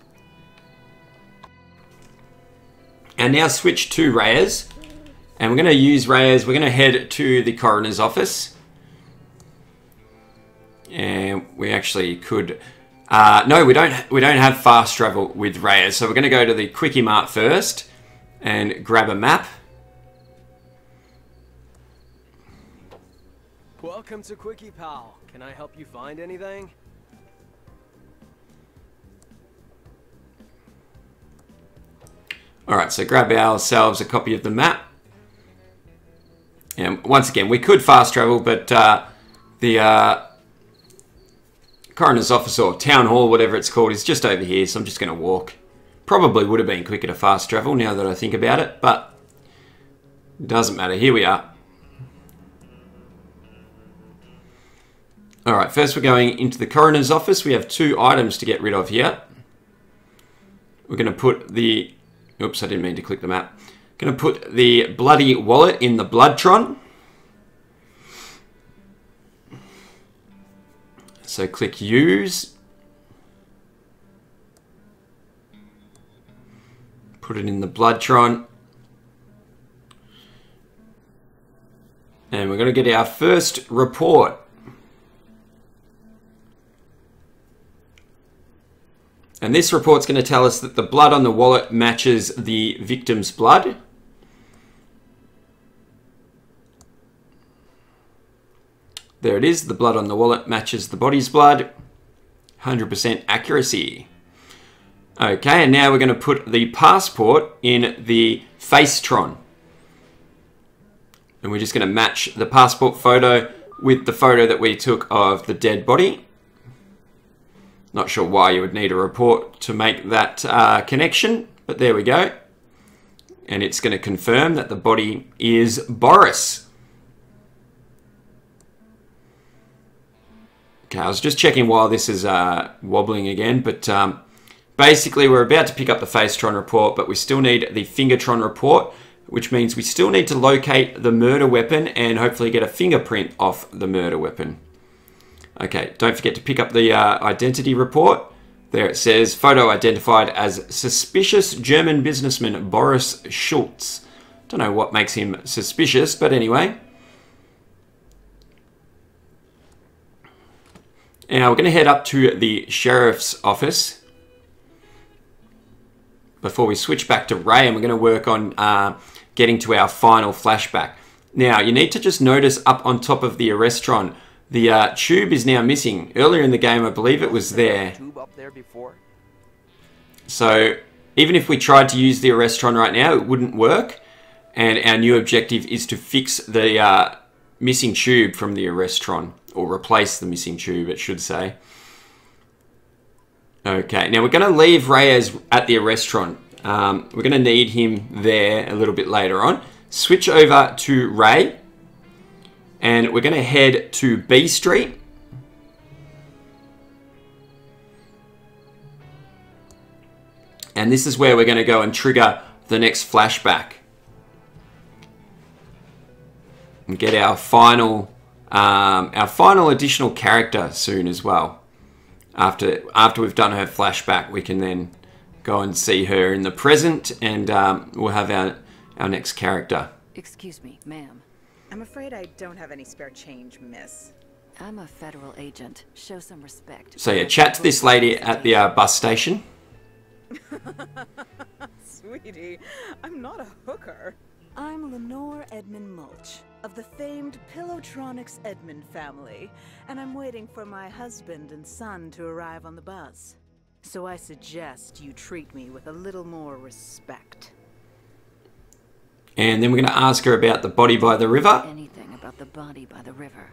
And now switch to Reyes. And we're going to use Reyes. We're going to head to the coroner's office. And we actually could... Uh, no, we don't We don't have fast travel with Reyes. So we're going to go to the Quickie Mart first. And grab a map. Welcome to Quickie Pal. Can I help you find anything? Alright, so grab ourselves a copy of the map. And once again, we could fast travel, but uh, the uh, coroner's office or town hall, whatever it's called, is just over here, so I'm just going to walk. Probably would have been quicker to fast travel now that I think about it, but it doesn't matter. Here we are. Alright, first we're going into the coroner's office. We have two items to get rid of here. We're going to put the Oops, I didn't mean to click the map. Going to put the bloody wallet in the Bloodtron. So click use. Put it in the Bloodtron. And we're going to get our first report. And this report's going to tell us that the blood on the wallet matches the victim's blood. There it is. The blood on the wallet matches the body's blood. 100% accuracy. Okay, and now we're going to put the passport in the Facetron. And we're just going to match the passport photo with the photo that we took of the dead body. Not sure why you would need a report to make that uh, connection, but there we go. And it's going to confirm that the body is Boris. Okay, I was just checking while this is uh, wobbling again, but um, basically we're about to pick up the Facetron report, but we still need the Fingertron report, which means we still need to locate the murder weapon and hopefully get a fingerprint off the murder weapon. Okay, don't forget to pick up the uh, identity report. There it says, photo identified as suspicious German businessman Boris Schultz. Don't know what makes him suspicious, but anyway. Now we're going to head up to the sheriff's office before we switch back to Ray and we're going to work on uh, getting to our final flashback. Now you need to just notice up on top of the Arrestron, the uh, tube is now missing. Earlier in the game I believe it was there. Tube up there before? So even if we tried to use the Arrestron right now it wouldn't work and our new objective is to fix the uh, missing tube from the Arrestron or replace the missing tube, it should say. Okay, now we're going to leave Reyes at the Arrestron. Um, we're going to need him there a little bit later on. Switch over to Ray. And we're going to head to B Street. And this is where we're going to go and trigger the next flashback. And get our final um, our final additional character soon as well. After after we've done her flashback, we can then go and see her in the present, and um, we'll have our our next character. Excuse me, ma'am. I'm afraid I don't have any spare change, miss. I'm a federal agent. Show some respect. So yeah, chat to this lady at the uh, bus station. <laughs> Sweetie, I'm not a hooker. I'm Lenore Edmund Mulch of the famed PillowTronics Edmund family, and I'm waiting for my husband and son to arrive on the bus. So I suggest you treat me with a little more respect. And then we're going to ask her about the body by the river. Anything about the body by the river.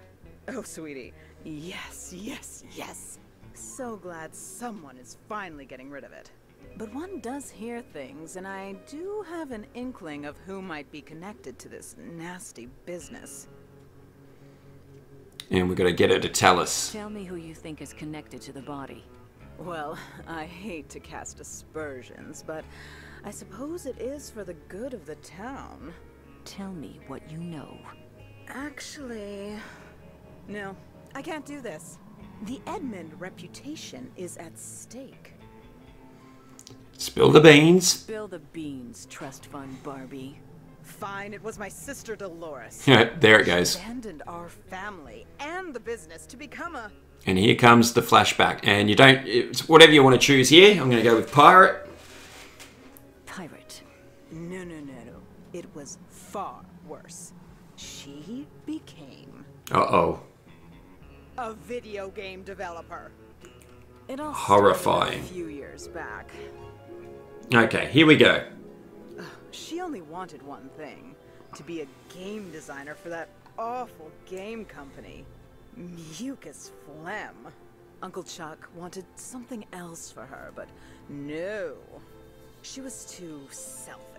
Oh, sweetie. Yes, yes, yes. So glad someone is finally getting rid of it. But one does hear things, and I do have an inkling of who might be connected to this nasty business. And we're going to get her to tell us. Tell me who you think is connected to the body. Well, <laughs> I hate to cast aspersions, but I suppose it is for the good of the town. Tell me what you know. Actually, no, I can't do this. The Edmund reputation is at stake. Spill the beans. Spill the beans, trust fund Barbie. Fine, it was my sister Delores. <laughs> there it goes. She abandoned our family and the business to become a. And here comes the flashback. And you don't, it's whatever you want to choose here. I'm going to go with pirate. No, no, no, no. It was far worse. She became. Uh oh. A video game developer. It all Horrifying. A few years back. Okay, here we go. She only wanted one thing to be a game designer for that awful game company. Mucus Phlegm. Uncle Chuck wanted something else for her, but no. She was too selfish.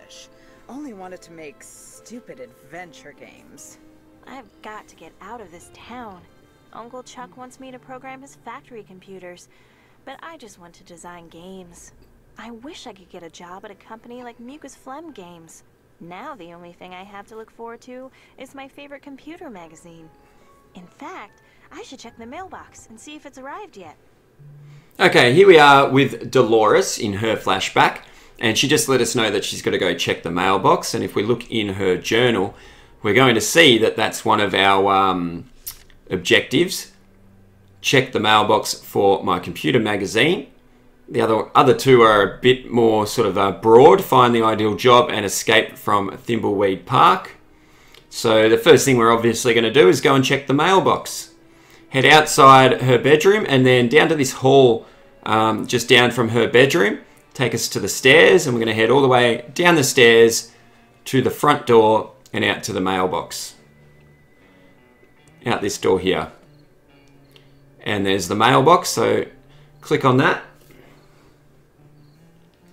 Only wanted to make stupid adventure games. I've got to get out of this town. Uncle Chuck hmm. wants me to program his factory computers, but I just want to design games. I wish I could get a job at a company like MMucasFlem Games. Now the only thing I have to look forward to is my favorite computer magazine. In fact, I should check the mailbox and see if it's arrived yet. Okay, here we are with Delores in her flashback, and she just let us know that she's got to go check the mailbox. And if we look in her journal, we're going to see that that's one of our um, objectives. Check the mailbox for my computer magazine. The other other two are a bit more sort of uh, broad. Find the ideal job and escape from Thimbleweed Park. So the first thing we're obviously going to do is go and check the mailbox. Head outside her bedroom and then down to this hall, um, just down from her bedroom. Take us to the stairs, and we're going to head all the way down the stairs to the front door and out to the mailbox. Out this door here. And there's the mailbox, so click on that.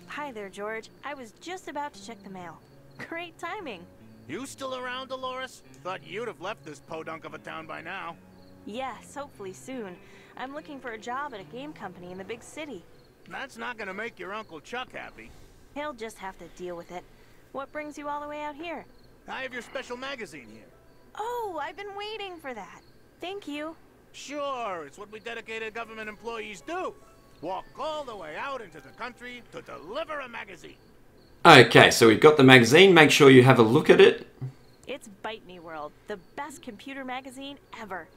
Hi there, George. I was just about to check the mail. Great timing. You still around, Delores? Thought you'd have left this podunk of a town by now. Yes, hopefully soon. I'm looking for a job at a game company in the big city. That's not gonna make your Uncle Chuck happy. He'll just have to deal with it. What brings you all the way out here? I have your special magazine here. Oh, I've been waiting for that. Thank you. Sure, it's what we dedicated government employees do. Walk all the way out into the country to deliver a magazine. Okay, so we've got the magazine. Make sure you have a look at it. It's Bite Me World, the best computer magazine ever.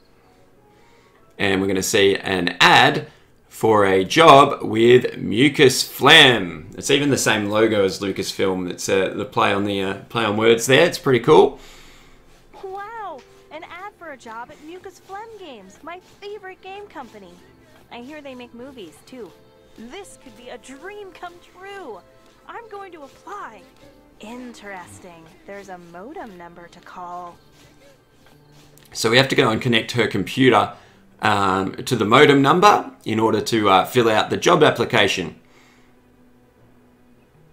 And we're going to see an ad for a job with MMucasFlem. It's even the same logo as Lucasfilm. It's uh, the play on the uh, play on words there. It's pretty cool. Wow, an ad for a job at MMucasFlem Games, my favorite game company. I hear they make movies too. This could be a dream come true. I'm going to apply. Interesting. There's a modem number to call. So we have to go and connect her computer um, to the modem number in order to uh, fill out the job application.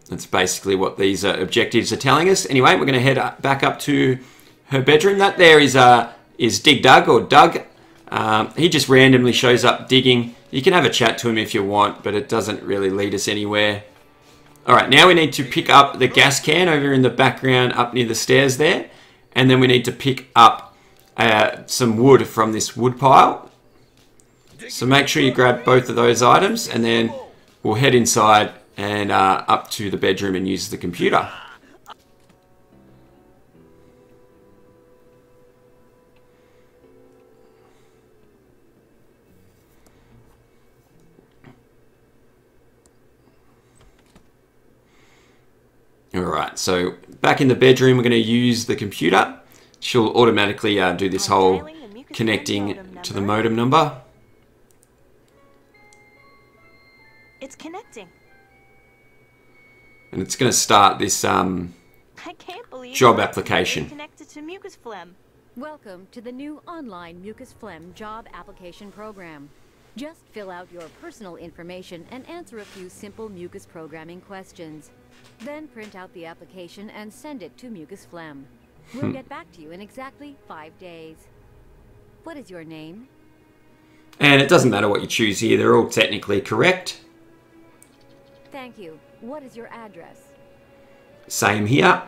That's basically what these uh, objectives are telling us. Anyway, we're going to head up, back up to her bedroom. That there is uh, is Dig Dug or Doug. Um, he just randomly shows up digging. You can have a chat to him if you want, but it doesn't really lead us anywhere. All right, now we need to pick up the gas can over in the background up near the stairs there. And then we need to pick up uh, some wood from this wood pile. So make sure you grab both of those items and then we'll head inside and uh, up to the bedroom and use the computer. Alright, so back in the bedroom we're going to use the computer. She'll automatically uh, do this whole connecting to the modem number. It's connecting. And it's going to start this um, I can't believe job application. connected to MMucasFlem. Welcome to the new online MMucasFlem job application program. Just fill out your personal information and answer a few simple mucus programming questions. Then print out the application and send it to MMucasFlem. We'll Hmm. get back to you in exactly five days. What is your name? And it doesn't matter what you choose here, they're all technically correct. Thank you. What is your address? Same here.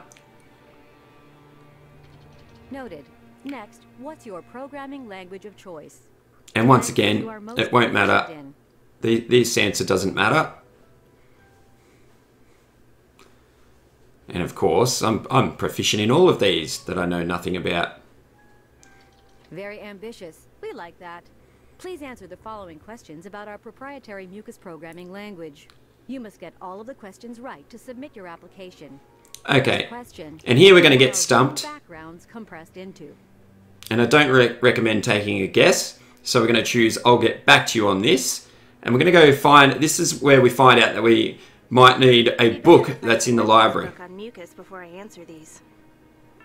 Noted. Next, what's your programming language of choice? And once again, you are most it won't matter. The, this answer doesn't matter. And of course, I'm, I'm proficient in all of these that I know nothing about. Very ambitious. We like that. Please answer the following questions about our proprietary mucus programming language. You must get all of the questions right to submit your application. Okay, and here we're gonna get stumped. Backgrounds compressed into. And I don't re- recommend taking a guess. So we're going to choose I'll get back to you on this. And we're going to go find this is where we find out that we might need a book that's in the library. On mucus before I answer these.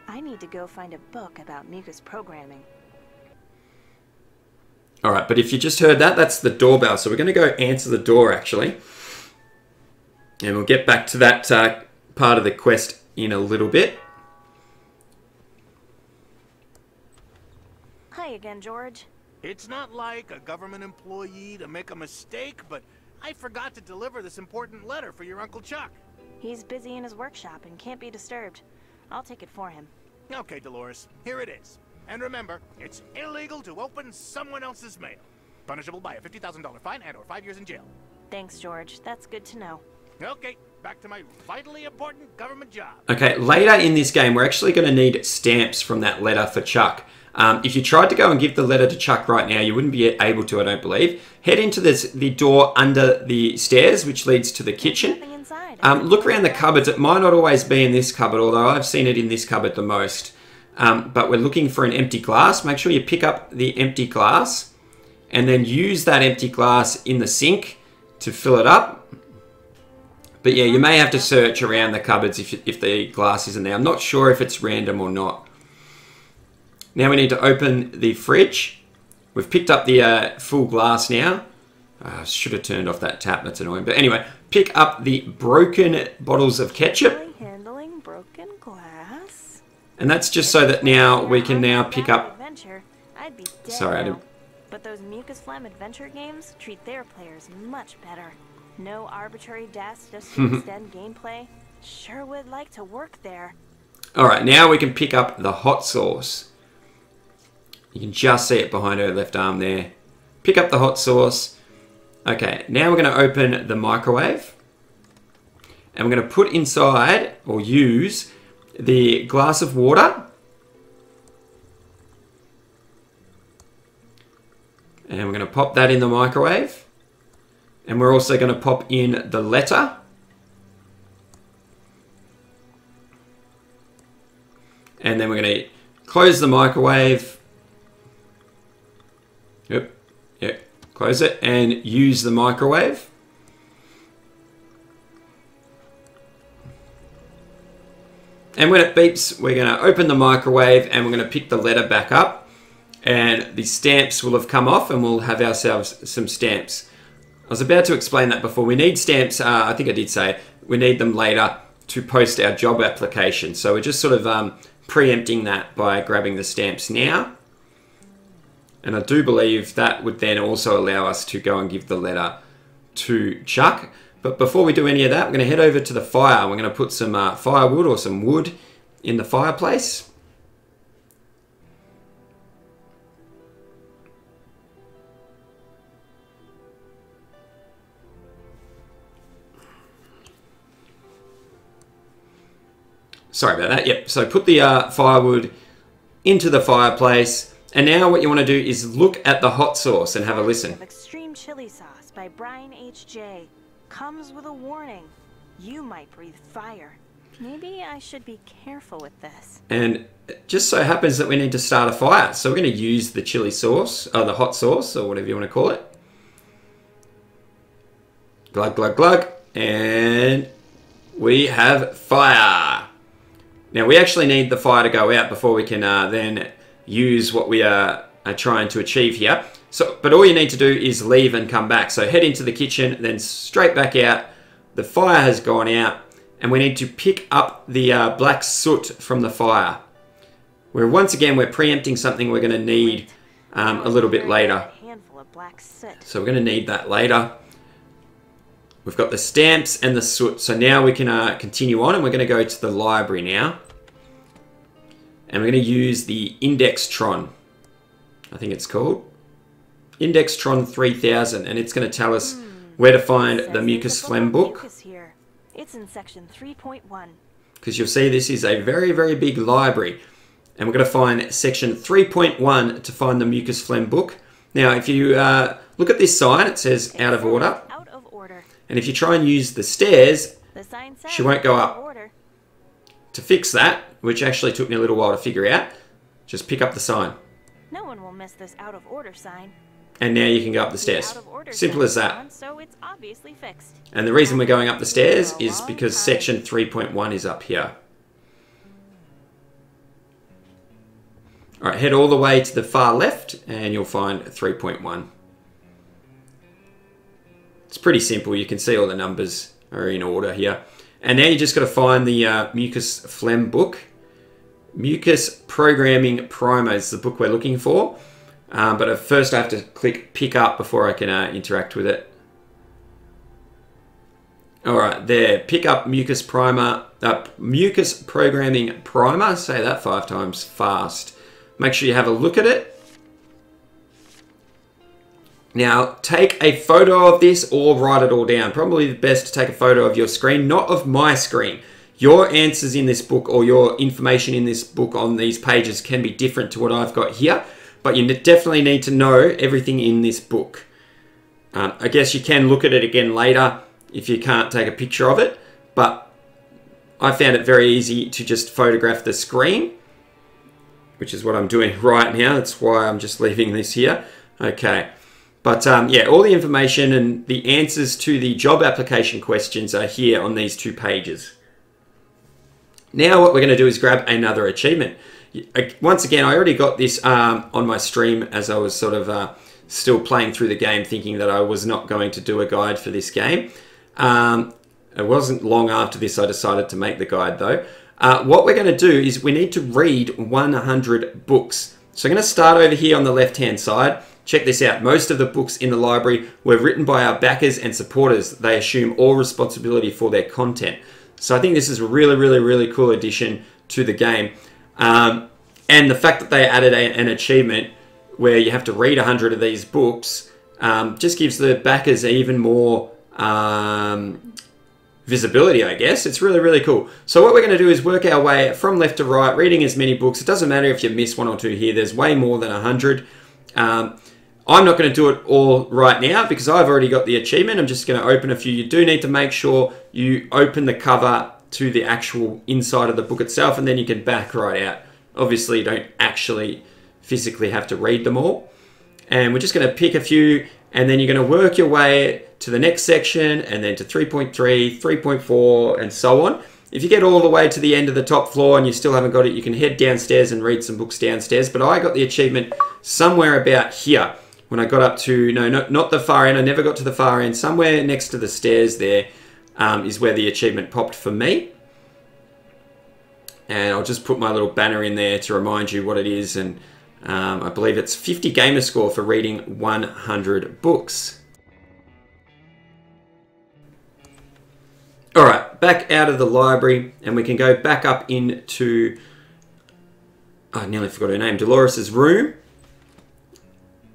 I need to go find a book about mucus programming. All right, but if you just heard that, that's the doorbell. So we're going to go answer the door actually. And we'll get back to that uh, part of the quest in a little bit. Hi again, George. It's not like a government employee to make a mistake, but I forgot to deliver this important letter for your Uncle Chuck. He's busy in his workshop and can't be disturbed. I'll take it for him. Okay, Delores, here it is. And remember, it's illegal to open someone else's mail. Punishable by a $50,000 fine and or five years in jail. Thanks, George. That's good to know. Okay, back to my vitally important government job. Okay, later in this game, we're actually going to need stamps from that letter for Chuck. Um, if you tried to go and give the letter to Chuck right now, you wouldn't be able to, I don't believe. Head into this, the door under the stairs, which leads to the kitchen. Um, look around the cupboards. It might not always be in this cupboard, although I've seen it in this cupboard the most. Um, but we're looking for an empty glass. Make sure you pick up the empty glass and then use that empty glass in the sink to fill it up. But yeah, you may have to search around the cupboards if, if the glass isn't there. I'm not sure if it's random or not. Now we need to open the fridge. We've picked up the uh, full glass now. Uh, should have turned off that tap, that's annoying. But anyway, pick up the broken bottles of ketchup. Handling broken glass. And that's just so that now we can now pick up... Adventure, I'd be dead Sorry, I didn't... But those MMucasFlem adventure games treat their players much better. No arbitrary deaths just to <laughs> extend gameplay. Sure would like to work there. Alright, now we can pick up the hot sauce. You can just see it behind her left arm there. Pick up the hot sauce. Okay, now we're going to open the microwave. And we're going to put inside, or use, the glass of water. And we're going to pop that in the microwave. And we're also going to pop in the letter. And then we're going to close the microwave. Yep, yep. Close it and use the microwave. And when it beeps, we're going to open the microwave and we're going to pick the letter back up. And the stamps will have come off and we'll have ourselves some stamps. I was about to explain that before. We need stamps, uh, I think I did say, we need them later to post our job application. So we're just sort of um, preempting that by grabbing the stamps now. And I do believe that would then also allow us to go and give the letter to Chuck. But before we do any of that, we're going to head over to the fire. We're going to put some uh, firewood or some wood in the fireplace. Sorry about that. Yep. So put the uh, firewood into the fireplace. And now what you want to do is look at the hot sauce and have a listen. Extreme Chili Sauce by Brian H.J. Comes with a warning. You might breathe fire. Maybe I should be careful with this. And it just so happens that we need to start a fire. So we're going to use the chili sauce, or the hot sauce, or whatever you want to call it. Glug, glug, glug. And we have fire. Now we actually need the fire to go out before we can uh, then use what we are, are trying to achieve here. So, but all you need to do is leave and come back. So head into the kitchen, then straight back out. The fire has gone out, and we need to pick up the uh, black soot from the fire. Where once again we're preempting something we're going to need um, a little bit later. Handful of black soot. So we're going to need that later. We've got the stamps and the soot. So now we can uh, continue on and we're going to go to the library now. And we're going to use the Indextron. I think it's called. Indextron 3000. And it's going to tell us where to find the MMucasFlem book. It's in section 3.1. Because you'll see this is a very, very big library. And we're going to find section 3.1 to find the MMucasFlem book. Now, if you uh, look at this sign, it says out of order. Out of order. And if you try and use the stairs, The sign says she won't go up. To fix that, which actually took me a little while to figure out, just pick up the sign. No one will miss this out of order sign. And now you can go up the stairs. Simple as that. So it's obviously fixed. And the reason we're going up the stairs is because section 3.1 is up here. Alright, head all the way to the far left and you'll find 3.1. It's pretty simple. You can see all the numbers are in order here. And now you just got to find the uh, MMucasFlem book. Mucus Programming Primer is the book we're looking for. Um, but first I have to click pick up before I can uh, interact with it. Alright, there. Pick up Mucus Primer, uh, Mucus Programming Primer. Say that five times fast. Make sure you have a look at it. Now, take a photo of this or write it all down. Probably the best to take a photo of your screen, not of my screen. Your answers in this book or your information in this book on these pages can be different to what I've got here, but you definitely need to know everything in this book. Um, I guess you can look at it again later if you can't take a picture of it, but I found it very easy to just photograph the screen, which is what I'm doing <laughs> right now. That's why I'm just leaving this here. Okay. But um, yeah, all the information and the answers to the job application questions are here on these two pages. Now what we're going to do is grab another achievement. Once again, I already got this um, on my stream as I was sort of uh, still playing through the game thinking that I was not going to do a guide for this game. Um, it wasn't long after this I decided to make the guide though. Uh, what we're going to do is we need to read 100 books. So I'm going to start over here on the left hand side. Check this out. Most of the books in the library were written by our backers and supporters. They assume all responsibility for their content. So I think this is a really, really, really cool addition to the game. Um, and the fact that they added a, an achievement where you have to read 100 of these books um, just gives the backers even more um, visibility, I guess. It's really, really cool. So what we're going to do is work our way from left to right, reading as many books. It doesn't matter if you miss one or two here. There's way more than 100. Um, I'm not going to do it all right now because I've already got the achievement. I'm just going to open a few. You do need to make sure you open the cover to the actual inside of the book itself and then you can back right out. Obviously, you don't actually physically have to read them all. And we're just going to pick a few and then you're going to work your way to the next section and then to 3.3, 3.4 and so on. If you get all the way to the end of the top floor and you still haven't got it, you can head downstairs and read some books downstairs. But I got the achievement somewhere about here when I got up to, no, not, not the far end, I never got to the far end, somewhere next to the stairs there um, is where the achievement popped for me. And I'll just put my little banner in there to remind you what it is. And um, I believe it's 50 gamer score for reading 100 books. All right, back out of the library, and we can go back up into. I nearly forgot her name. Delores's room.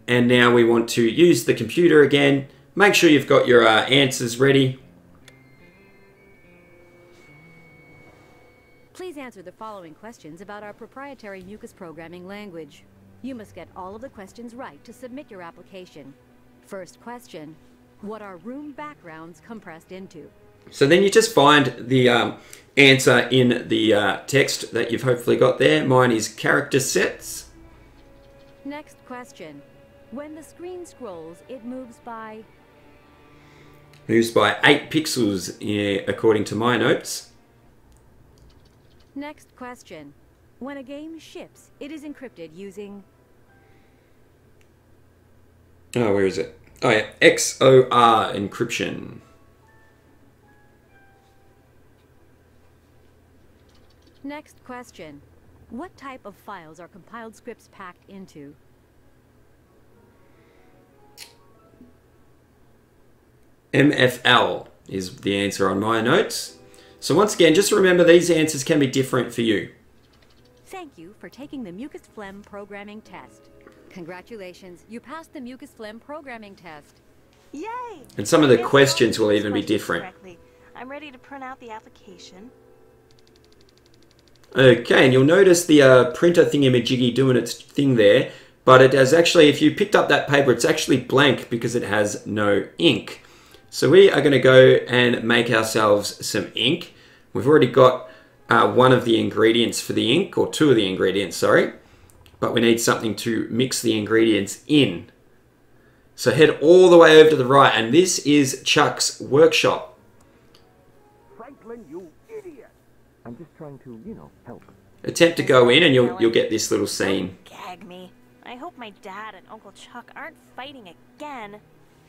And now we want to use the computer again. Make sure you've got your uh, answers ready. Please answer the following questions about our proprietary mucus programming language. You must get all of the questions right to submit your application. First question, what are room backgrounds compressed into? So then you just find the um, answer in the uh, text that you've hopefully got there. Mine is character sets. Next question, when the screen scrolls, it moves by... Moves by 8 pixels, yeah, according to my notes. Next question. When a game ships, it is encrypted using... Oh, where is it? Oh yeah, XOR encryption. Next question. What type of files are compiled scripts packed into? MFL is the answer on my notes. So once again, just remember these answers can be different for you. Thank you for taking the Mucus Phlegm programming test. Congratulations, you passed the MMucasFlem programming test. Yay! And some of the questions will even be different. Correctly. I'm ready to print out the application. Okay, and you'll notice the uh, printer thingamajiggy doing its thing there, but it has actually, if you picked up that paper, it's actually blank because it has no ink. So we are going to go and make ourselves some ink. We've already got uh, one of the ingredients for the ink, or two of the ingredients, sorry. But we need something to mix the ingredients in. So head all the way over to the right, and this is Chuck's workshop. Franklin, you idiot! I'm just trying to, you know, help. Attempt to go in, and you'll you'll get this little scene. Gag me. I hope my dad and Uncle Chuck aren't fighting again.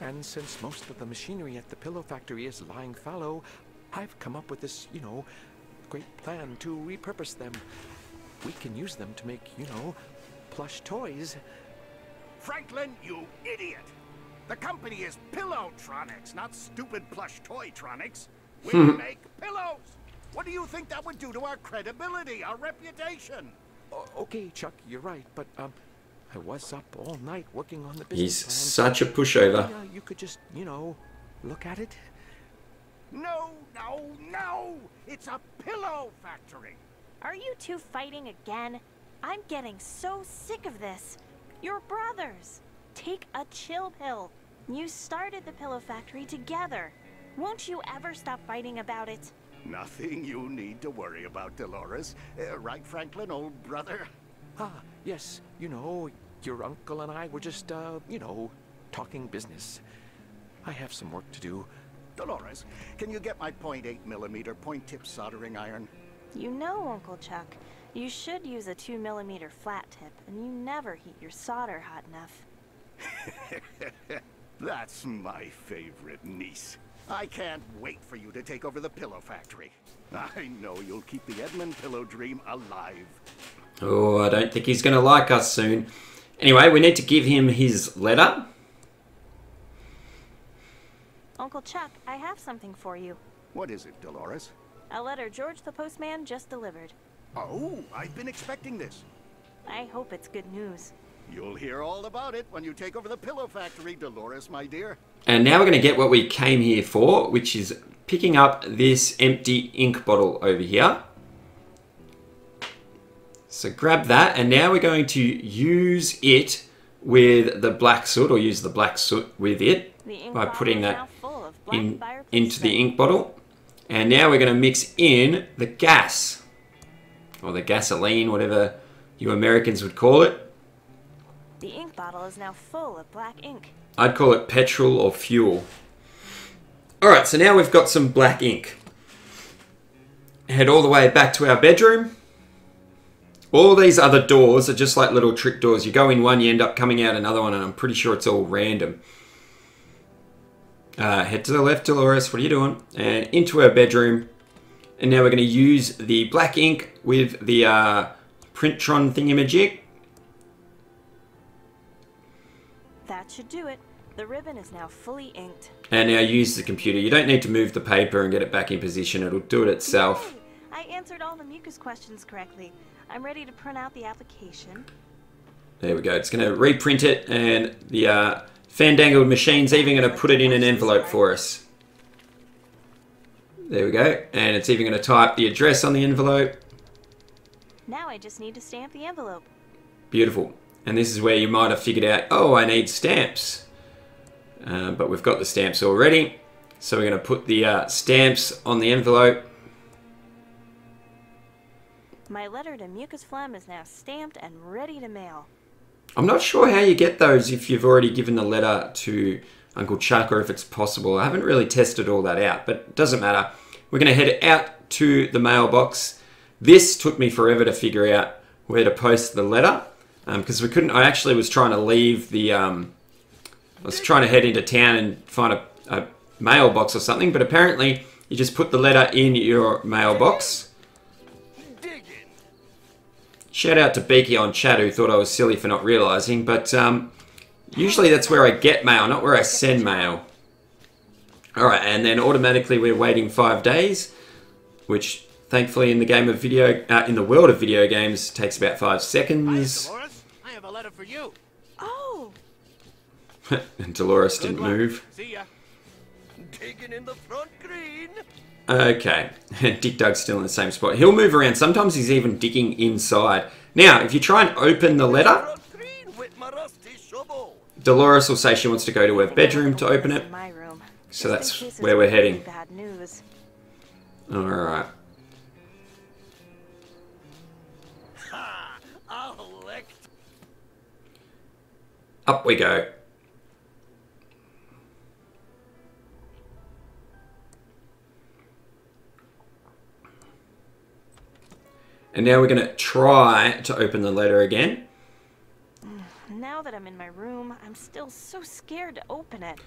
And since most of the machinery at the pillow factory is lying fallow, I've come up with this, you know, great plan to repurpose them. We can use them to make, you know, plush toys. Franklin, you idiot! The company is Pillowtronics, not stupid plush toytronics. We <laughs> make pillows! What do you think that would do to our credibility, our reputation? O- okay, Chuck, you're right, but um, I was up all night working on the business He's plan. such a pushover. Maybe, you could just, you know, look at it. No, no, no! It's a pillow factory! Are you two fighting again? I'm getting so sick of this. You're brothers. Take a chill pill. You started the pillow factory together. Won't you ever stop fighting about it? Nothing you need to worry about, Delores. Uh, right, Franklin, old brother? Ah, yes, you know, your uncle and I were just, uh, you know, talking business. I have some work to do. Delores, can you get my .8 millimeter point tip soldering iron? You know, Uncle Chuck, you should use a 2 millimeter flat tip, and you never heat your solder hot enough. <laughs> That's my favorite niece. I can't wait for you to take over the pillow factory. I know you'll keep the Edmund pillow dream alive. Oh, I don't think he's going to like us soon. Anyway, we need to give him his letter. Uncle Chuck, I have something for you. What is it, Delores? A letter George the postman just delivered. Oh, I've been expecting this. I hope it's good news. You'll hear all about it when you take over the pillow factory, Delores, my dear. And now we're going to get what we came here for, which is picking up this empty ink bottle over here. So grab that, and now we're going to use it with the black soot, or use the black soot with it by putting that in, into the ink bottle. And now we're going to mix in the gas, or the gasoline, whatever you Americans would call it. The ink bottle is now full of black ink. I'd call it petrol or fuel. Alright, so now we've got some black ink. Head all the way back to our bedroom. All these other doors are just like little trick doors. You go in one, you end up coming out another one, and I'm pretty sure it's all random. Uh, head to the left, Delores. What are you doing? And into our bedroom. And now we're going to use the black ink with the uh, Printron thingamajig. That should do it. The ribbon is now fully inked. And now use the computer. You don't need to move the paper and get it back in position. It'll do it itself. I answered all the mucus questions correctly. I'm ready to print out the application. There we go. It's going to reprint it, and the uh, Fandangled machine's even going to put it in an envelope for us. There we go. And it's even going to type the address on the envelope. Now I just need to stamp the envelope. Beautiful. And this is where you might have figured out, oh, I need stamps. Uh, but we've got the stamps already. So we're going to put the uh, stamps on the envelope. My letter to MMucasFlem is now stamped and ready to mail. I'm not sure how you get those if you've already given the letter to Uncle Chuck or if it's possible. I haven't really tested all that out, but it doesn't matter. We're going to head out to the mailbox. This took me forever to figure out where to post the letter because um, we couldn't. I actually was trying to leave the. Um, I was trying to head into town and find a, a mailbox or something, but apparently you just put the letter in your mailbox. Shout out to Beaky on chat who thought I was silly for not realizing, but um, usually that's where I get mail, not where I send mail. Alright, and then automatically we're waiting five days, which thankfully in the game of video, uh, in the world of video games, takes about five seconds. Delores, I have a letter for you. Oh! and <laughs> Delores didn't move. See ya. Digging in the front green. Okay, <laughs> Dick Doug's still in the same spot. He'll move around. Sometimes he's even digging inside. Now, if you try and open the letter, Delores will say she wants to go to her bedroom to open it. So that's where we're heading. Alright. Up we go. And now we're going to try to open the letter again. Mm, now that I'm in my room, I'm still so scared to open it.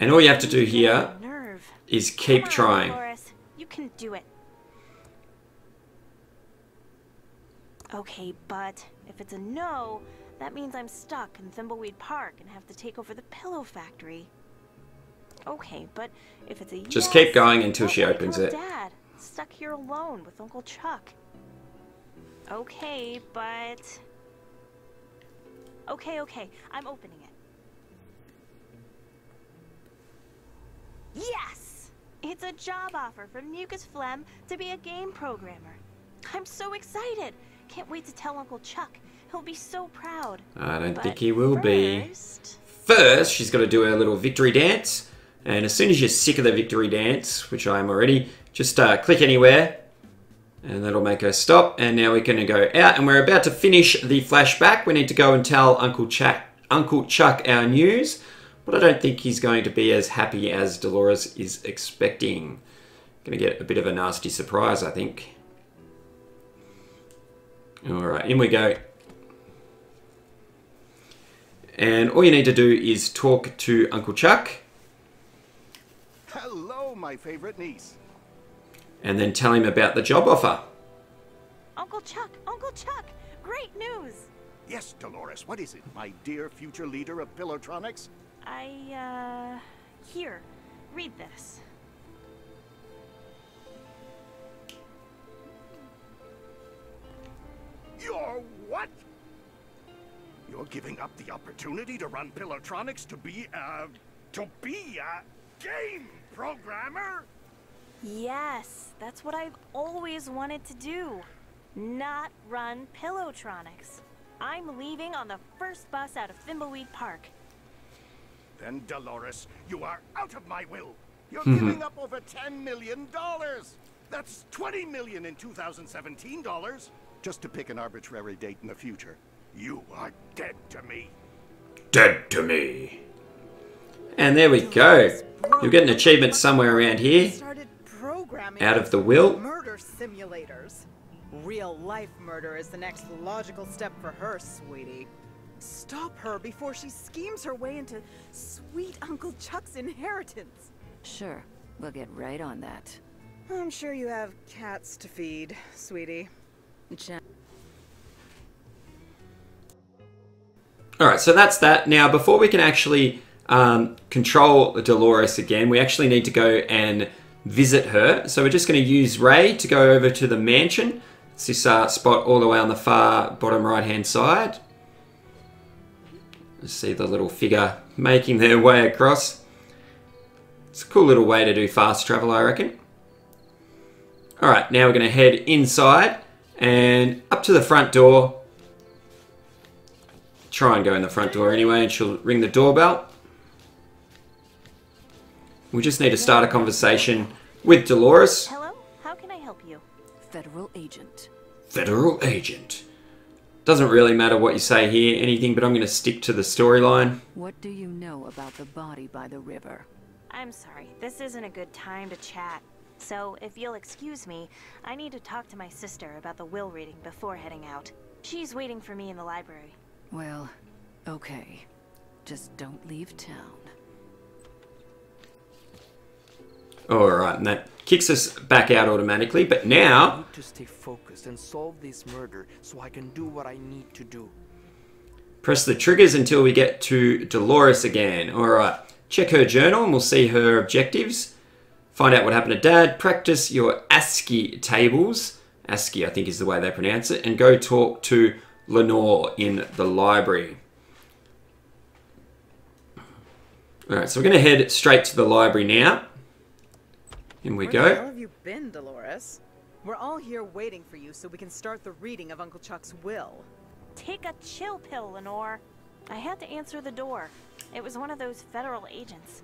And all you have to do here is keep on, trying. Delores. You can do it. Okay, but if it's a no, that means I'm stuck in Thimbleweed Park and have to take over the pillow factory. Okay, but if it's a Just yes, keep going until oh she opens it. Dad, stuck here alone with Uncle Chuck. Okay, but... Okay, okay, I'm opening it. Yes! It's a job offer from MMucasFlem to be a game programmer. I'm so excited! Can't wait to tell Uncle Chuck. He'll be so proud. I don't But think he will be. first- First, she's got to do her little victory dance. And as soon as you're sick of the victory dance, which I am already, just uh, click anywhere. And that'll make her stop. And now we're going to go out. And we're about to finish the flashback. We need to go and tell Uncle Chuck, Uncle Chuck our news. But I don't think he's going to be as happy as Delores is expecting. Going to get a bit of a nasty surprise, I think. All right, in we go. And all you need to do is talk to Uncle Chuck Hello, my favorite niece. And then tell him about the job offer. Uncle Chuck! Uncle Chuck! Great news! Yes, Delores, what is it, my dear future leader of PillowTronics? I, uh... Here, read this. You're what? You're giving up the opportunity to run PillowTronics to be a... to be a game programmer? Yes, that's what I've always wanted to do. Not run Pillowtronics. I'm leaving on the first bus out of Thimbleweed Park. Then, Delores, you are out of my will. You're Mhm. giving up over $10 million. That's 20 million in 2017 dollars. Just to pick an arbitrary date in the future. You are dead to me. Dead to me. And there we go. You'll get an achievement somewhere around here. Started programming Out of the will. murder simulators. Real life murder is the next logical step for her, sweetie. Stop her before she schemes her way into sweet Uncle Chuck's inheritance. Sure, we'll get right on that. I'm sure you have cats to feed, sweetie. Jen- All right, so that's that. Now, before we can actually um, control Delores again, we actually need to go and visit her. So we're just going to use Ray to go over to the mansion. It's this uh, spot all the way on the far bottom right-hand side. Let's see the little figure making their way across. It's a cool little way to do fast travel, I reckon. All right, now we're going to head inside and up to the front door try and go in the front door anyway, and she'll ring the doorbell. We just need to start a conversation with Delores, Hello? How can I help you? Federal agent. federal agent. Doesn't really matter what you say here, anything, but I'm going to stick to the storyline. What do you know about the body by the river? I'm sorry, this isn't a good time to chat. So, if you'll excuse me, I need to talk to my sister about the will reading before heading out. She's waiting for me in the library. Well, okay. Just don't leave town. Alright, and that kicks us back out automatically, but now need to stay focused and solve this murder so I can do what I need to do. press the triggers until we get to Delores again. Alright, check her journal and we'll see her objectives. Find out what happened to Dad, practice your ASCII tables. ASCII, I think is the way they pronounce it, and go talk to Lenore in the library. Alright, so we're going to head straight to the library now. In we Where the hell go. have you been, Delores? We're all here waiting for you so we can start the reading of Uncle Chuck's will. Take a chill pill, Lenore. I had to answer the door. It was one of those federal agents.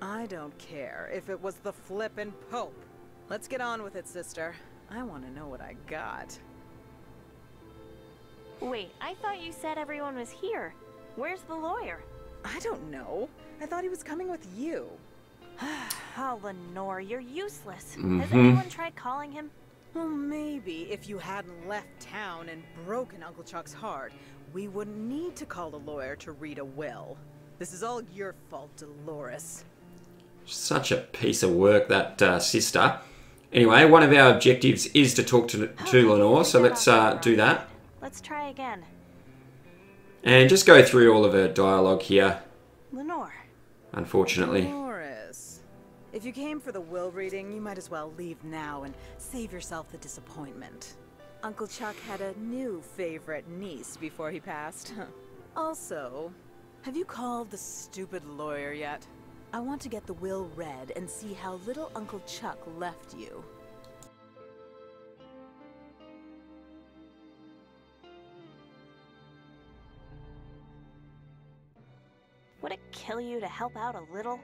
I don't care if it was the flippin' Pope. Let's get on with it, sister. I want to know what I got. Wait, I thought you said everyone was here. Where's the lawyer? I don't know. I thought he was coming with you. <sighs> oh, Lenore, you're useless. Has Mhm. anyone tried calling him? Well, maybe if you hadn't left town and broken Uncle Chuck's heart, we wouldn't need to call a lawyer to read a will. This is all your fault, Delores. Such a piece of work, that uh, sister. Anyway, one of our objectives is to talk to, <gasps> to Lenore, so let's uh, do that. Let's try again. And just go through all of her dialogue here, Lenore. unfortunately. If you came for the will reading, you might as well leave now and save yourself the disappointment. Uncle Chuck had a new favorite niece before he passed. <laughs> also, have you called the stupid lawyer yet? I want to get the will read and see how little Uncle Chuck left you. Would it kill you to help out a little?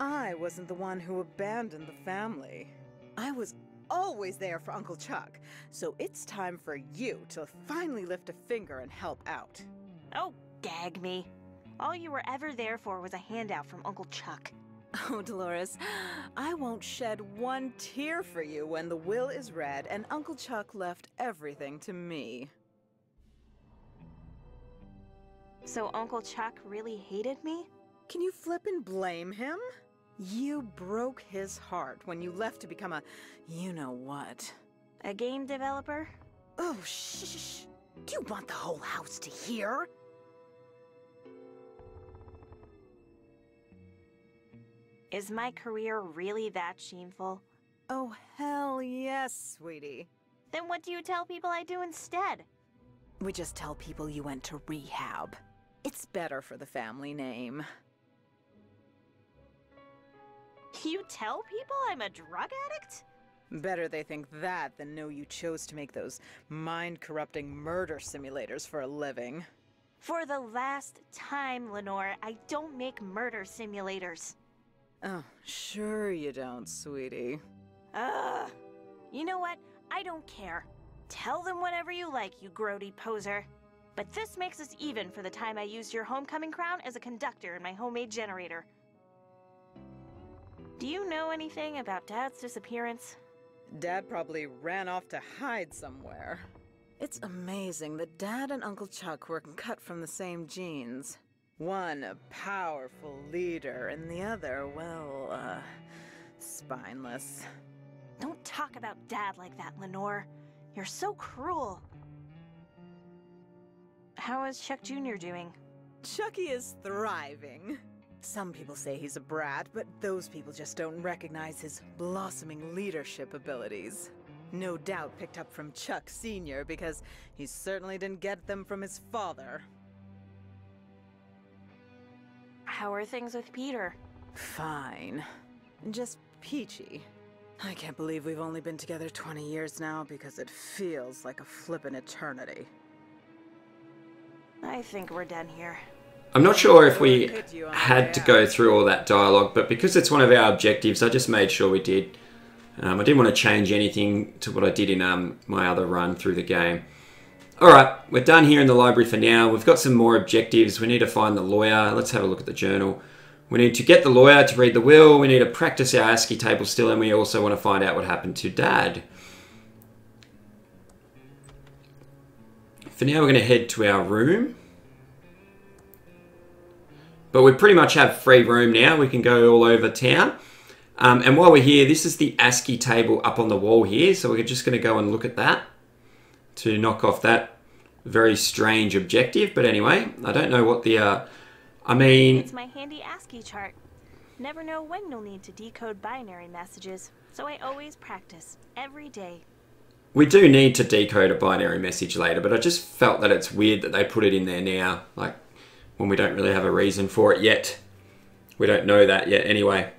I wasn't the one who abandoned the family. I was always there for Uncle Chuck, so it's time for you to finally lift a finger and help out. Oh, gag me. All you were ever there for was a handout from Uncle Chuck. Oh, Delores, I won't shed one tear for you when the will is read and Uncle Chuck left everything to me. So Uncle Chuck really hated me? Can you flip and blame him? You broke his heart when you left to become a you-know-what. A game developer? Oh, shh. Do you want the whole house to hear? Is my career really that shameful? Oh, hell yes, sweetie. Then what do you tell people I do instead? We just tell people you went to rehab. It's better for the family name. You tell people I'm a drug addict? Better they think that than know you chose to make those mind-corrupting murder simulators for a living. For the last time, Lenore, I don't make murder simulators. Oh, sure you don't, sweetie. Ugh. You know what? I don't care. Tell them whatever you like, you grody poser. But this makes us even for the time I used your homecoming crown as a conductor in my homemade generator. Do you know anything about Dad's disappearance? Dad probably ran off to hide somewhere. It's amazing that Dad and Uncle Chuck were cut from the same genes. One a powerful leader, and the other, well, uh, spineless. Don't talk about Dad like that, Lenore. You're so cruel. How is Chuck Jr. doing? Chucky is thriving. Some people say he's a brat, but those people just don't recognize his blossoming leadership abilities. No doubt picked up from Chuck Sr. because he certainly didn't get them from his father. How are things with Peter? Fine. Just peachy. I can't believe we've only been together 20 years now because it feels like a flippin' eternity. I think we're done here. I'm not sure if we had to go through all that dialogue, but because it's one of our objectives, I just made sure we did. Um, I didn't want to change anything to what I did in um, my other run through the game. Alright, we're done here in the library for now. We've got some more objectives. We need to find the lawyer. Let's have a look at the journal. We need to get the lawyer to read the will. We need to practice our ASCII table still, and we also want to find out what happened to Dad. For now, we're going to head to our room. But we pretty much have free room now. We can go all over town. Um, and while we're here, this is the ASCII table up on the wall here. So we're just going to go and look at that to knock off that very strange objective. But anyway, I don't know what the... Uh, I mean... It's my handy ASCII chart. Never know when you'll need to decode binary messages. So I always practice, every day. We do need to decode a binary message later, but I just felt that it's weird that they put it in there now. Like, when we don't really have a reason for it yet. We don't know that yet anyway.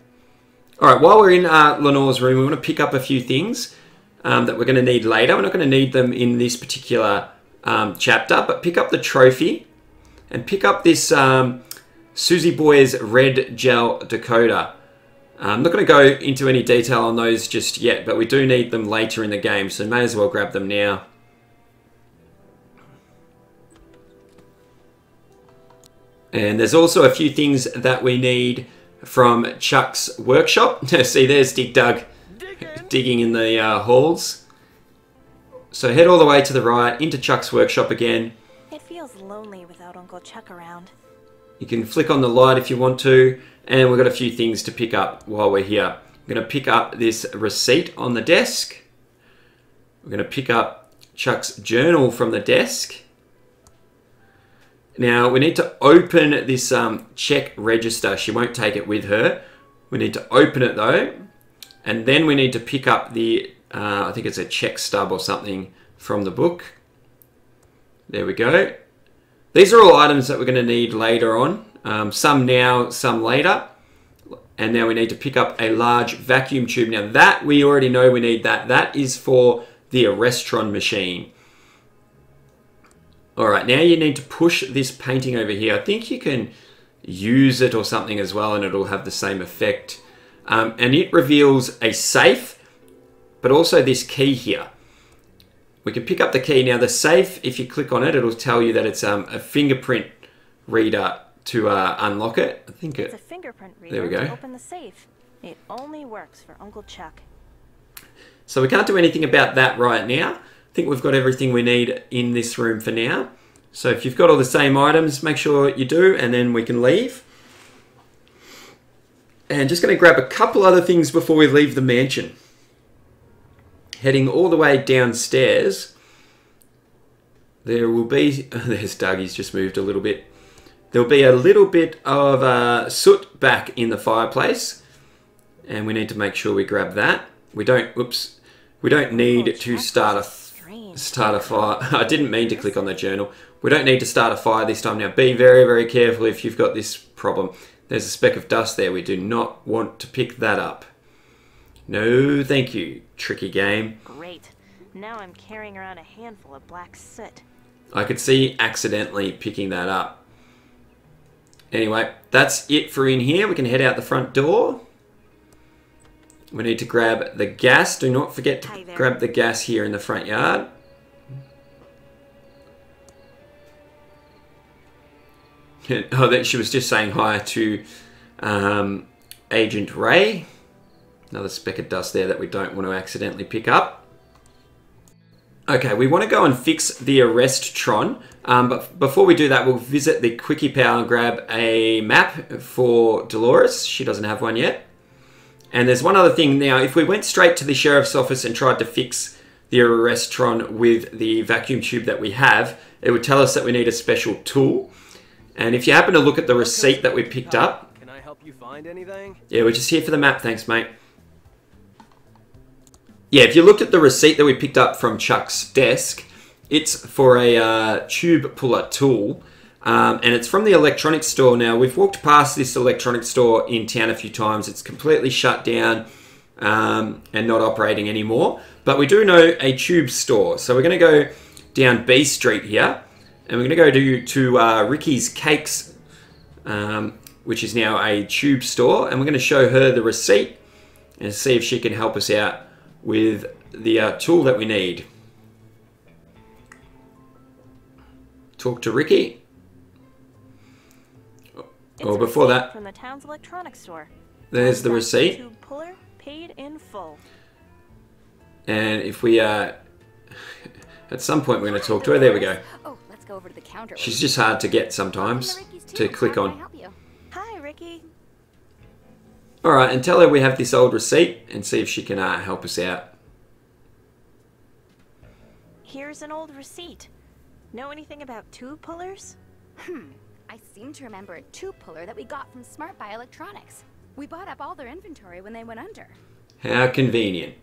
All right, while we're in uh, Lenore's room, we want to pick up a few things um, that we're going to need later. We're not going to need them in this particular um, chapter, but pick up the trophy and pick up this um, Susie Boy's Red Gel Decoder. I'm not going to go into any detail on those just yet, but we do need them later in the game, so may as well grab them now. And there's also a few things that we need from Chuck's workshop. <laughs> See, there's Dig Dug digging in the uh, halls. So head all the way to the right into Chuck's workshop again. It feels lonely without Uncle Chuck around. You can flick on the light if you want to. And we've got a few things to pick up while we're here. I'm going to pick up this receipt on the desk. We're going to pick up Chuck's journal from the desk. Now we need to open this um, check register. She won't take it with her. We need to open it though. And then we need to pick up the, uh, I think it's a check stub or something from the book. There we go. These are all items that we're going to need later on. Um, some now, some later. And now we need to pick up a large vacuum tube. Now that we already know we need that. That is for the Arrestron machine. All right, now you need to push this painting over here. I think you can use it or something as well and it'll have the same effect. Um, and it reveals a safe, but also this key here. We can pick up the key. Now the safe, if you click on it, it'll tell you that it's um, a fingerprint reader to uh, unlock it. I think It's it. a fingerprint reader There we go. open the safe. It only works for Uncle Chuck. So we can't do anything about that right now. I think we've got everything we need in this room for now. So if you've got all the same items, make sure you do, and then we can leave. And just going to grab a couple other things before we leave the mansion. Heading all the way downstairs, there will be... <laughs> There's Doug, he's just moved a little bit. There'll be a little bit of uh, soot back in the fireplace. And we need to make sure we grab that. We don't... Oops. We don't need to start a start a fire. <laughs> I didn't mean to click on the journal. We don't need to start a fire this time now. Be very, very careful if you've got this problem. There's a speck of dust there. We do not want to pick that up. No, thank you, tricky game. Great. Now I'm carrying around a handful of black soot. I could see accidentally picking that up. Anyway, that's it for in here. We can head out the front door. We need to grab the gas. Do not forget to grab the gas here in the front yard. Oh, that she was just saying hi to um, Agent Ray. Another speck of dust there that we don't want to accidentally pick up. Okay, we want to go and fix the arrest Tron, um, but before we do that, we'll visit the Quickie Pal and grab a map for Delores. She doesn't have one yet. And there's one other thing now. If we went straight to the sheriff's office and tried to fix the arrest Tron with the vacuum tube that we have, it would tell us that we need a special tool. And if you happen to look at the receipt that we picked up, Can I help you find anything? yeah, we're just here for the map. Thanks, mate. Yeah, if you looked at the receipt that we picked up from Chuck's desk, it's for a uh, tube puller tool. Um, and it's from the electronics store. Now, we've walked past this electronics store in town a few times. It's completely shut down um, and not operating anymore. But we do know a tube store. So we're going to go down B Street here. And we're going to go to, to uh, Ricky's Cakes, um, which is now a tube store. And we're going to show her the receipt and see if she can help us out with the uh, tool that we need. Talk to Ricky. It's Oh, before that, from the town's electronics store. there's the receipt. Puller paid in full. And if we, uh, <laughs> at some point we're going to talk to her. There we go. Let's go over to the counter. She's just hard to get sometimes to click on. Hi, Ricky. All right, and tell her we have this old receipt and see if she can uh, help us out. Here's an old receipt. Know anything about tube pullers? Hmm. I seem to remember a tube puller that we got from Smart Buy Electronics. We bought up all their inventory when they went under. How convenient.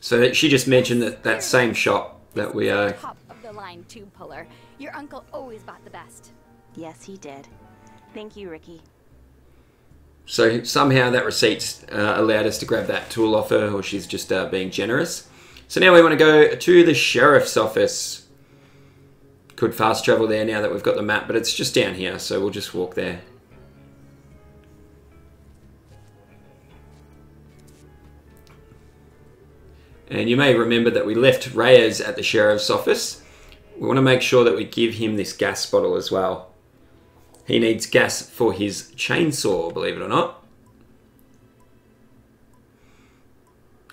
So that she just mentioned that that same shop that we uh, Top of the line tube puller. Your uncle always bought the best. Yes, he did. Thank you, Ricky. So somehow that receipt's uh, allowed us to grab that tool off her, or she's just uh, being generous. So now we want to go to the sheriff's office. Could fast travel there now that we've got the map, but it's just down here, so we'll just walk there. And you may remember that we left Reyes at the sheriff's office. We want to make sure that we give him this gas bottle as well. He needs gas for his chainsaw, believe it or not.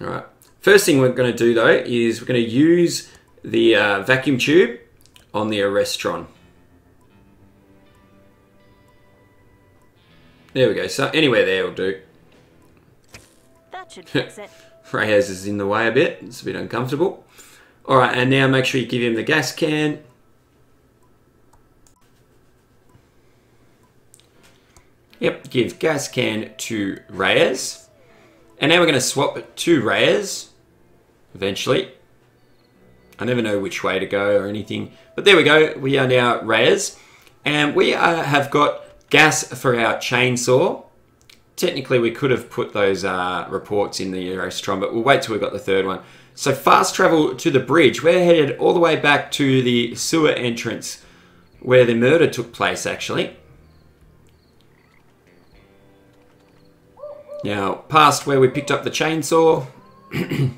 Alright. First thing we're going to do though is we're going to use the uh, vacuum tube on the Arrestron. There we go. So anywhere there will do. That should <laughs> fix it. Reyes is in the way a bit. It's a bit uncomfortable. Alright, and now make sure you give him the gas can. Yep, give gas can to Reyes. And now we're going to swap to Reyes, eventually. I never know which way to go or anything. But there we go. We are now Reyes. And we uh, have got gas for our chainsaw. Technically, we could have put those uh, reports in the Arrestron, but we'll wait till we've got the third one. So fast travel to the bridge. We're headed all the way back to the sewer entrance where the murder took place, actually. Now, past where we picked up the chainsaw. <clears throat>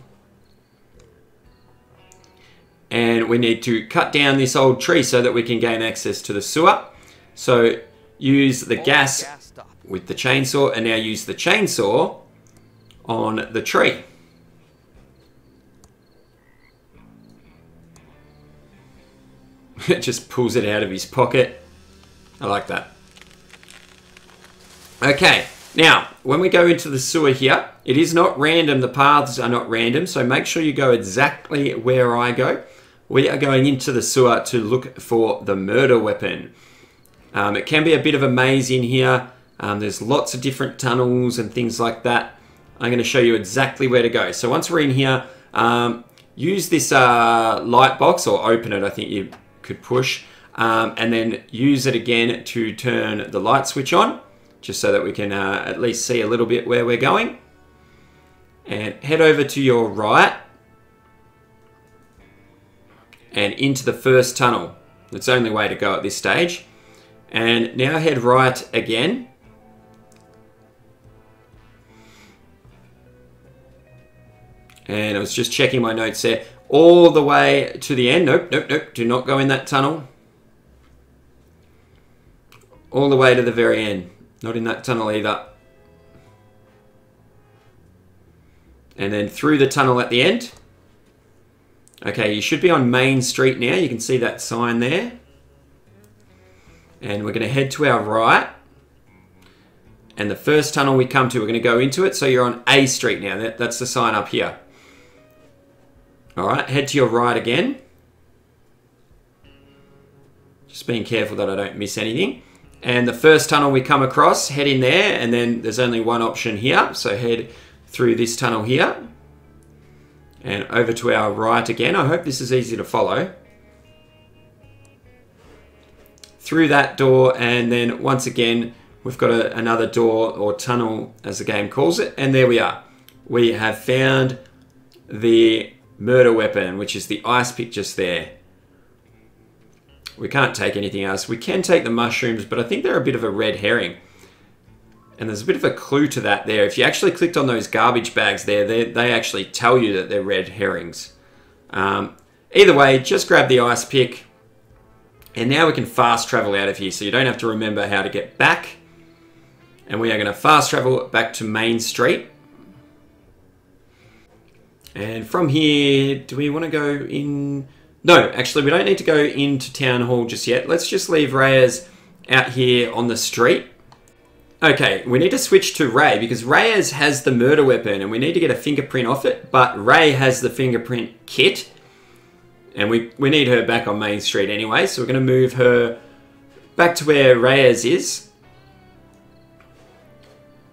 and we need to cut down this old tree so that we can gain access to the sewer. So use the gas with the chainsaw and now use the chainsaw on the tree. <laughs> just pulls it out of his pocket. I like that. Okay, now when we go into the sewer here, it is not random. The paths are not random, so make sure you go exactly where I go. We are going into the sewer to look for the murder weapon. Um, it can be a bit of a maze in here. Um, there's lots of different tunnels and things like that. I'm going to show you exactly where to go. So once we're in here, um, use this uh, light box or open it, I think you could push, um, and then use it again to turn the light switch on, just so that we can uh, at least see a little bit where we're going. And head over to your right and into the first tunnel. It's the only way to go at this stage. And now head right again And I was just checking my notes there. All the way to the end. Nope, nope, nope. Do not go in that tunnel. All the way to the very end. Not in that tunnel either. And then through the tunnel at the end. Okay, you should be on Main Street now. You can see that sign there. And we're going to head to our right. And the first tunnel we come to, we're going to go into it. So you're on A Street now. That, that's the sign up here. All right, head to your right again. Just being careful that I don't miss anything. And the first tunnel we come across, head in there, and then there's only one option here. So head through this tunnel here. And over to our right again. I hope this is easy to follow. Through that door, and then once again, we've got a, another door or tunnel, as the game calls it. And there we are. We have found the murder weapon, which is the ice pick just there. We can't take anything else. We can take the mushrooms, but I think they're a bit of a red herring. And there's a bit of a clue to that there. If you actually clicked on those garbage bags there, they, they actually tell you that they're red herrings. Um, either way, just grab the ice pick. And now we can fast travel out of here, so you don't have to remember how to get back. And we are going to fast travel back to Main Street. And from here, do we want to go in? No, actually, we don't need to go into Town Hall just yet. Let's just leave Reyes out here on the street. Okay, we need to switch to Ray because Reyes has the murder weapon and we need to get a fingerprint off it, but Ray has the fingerprint kit. And we, we need her back on Main Street anyway, so we're going to move her back to where Reyes is.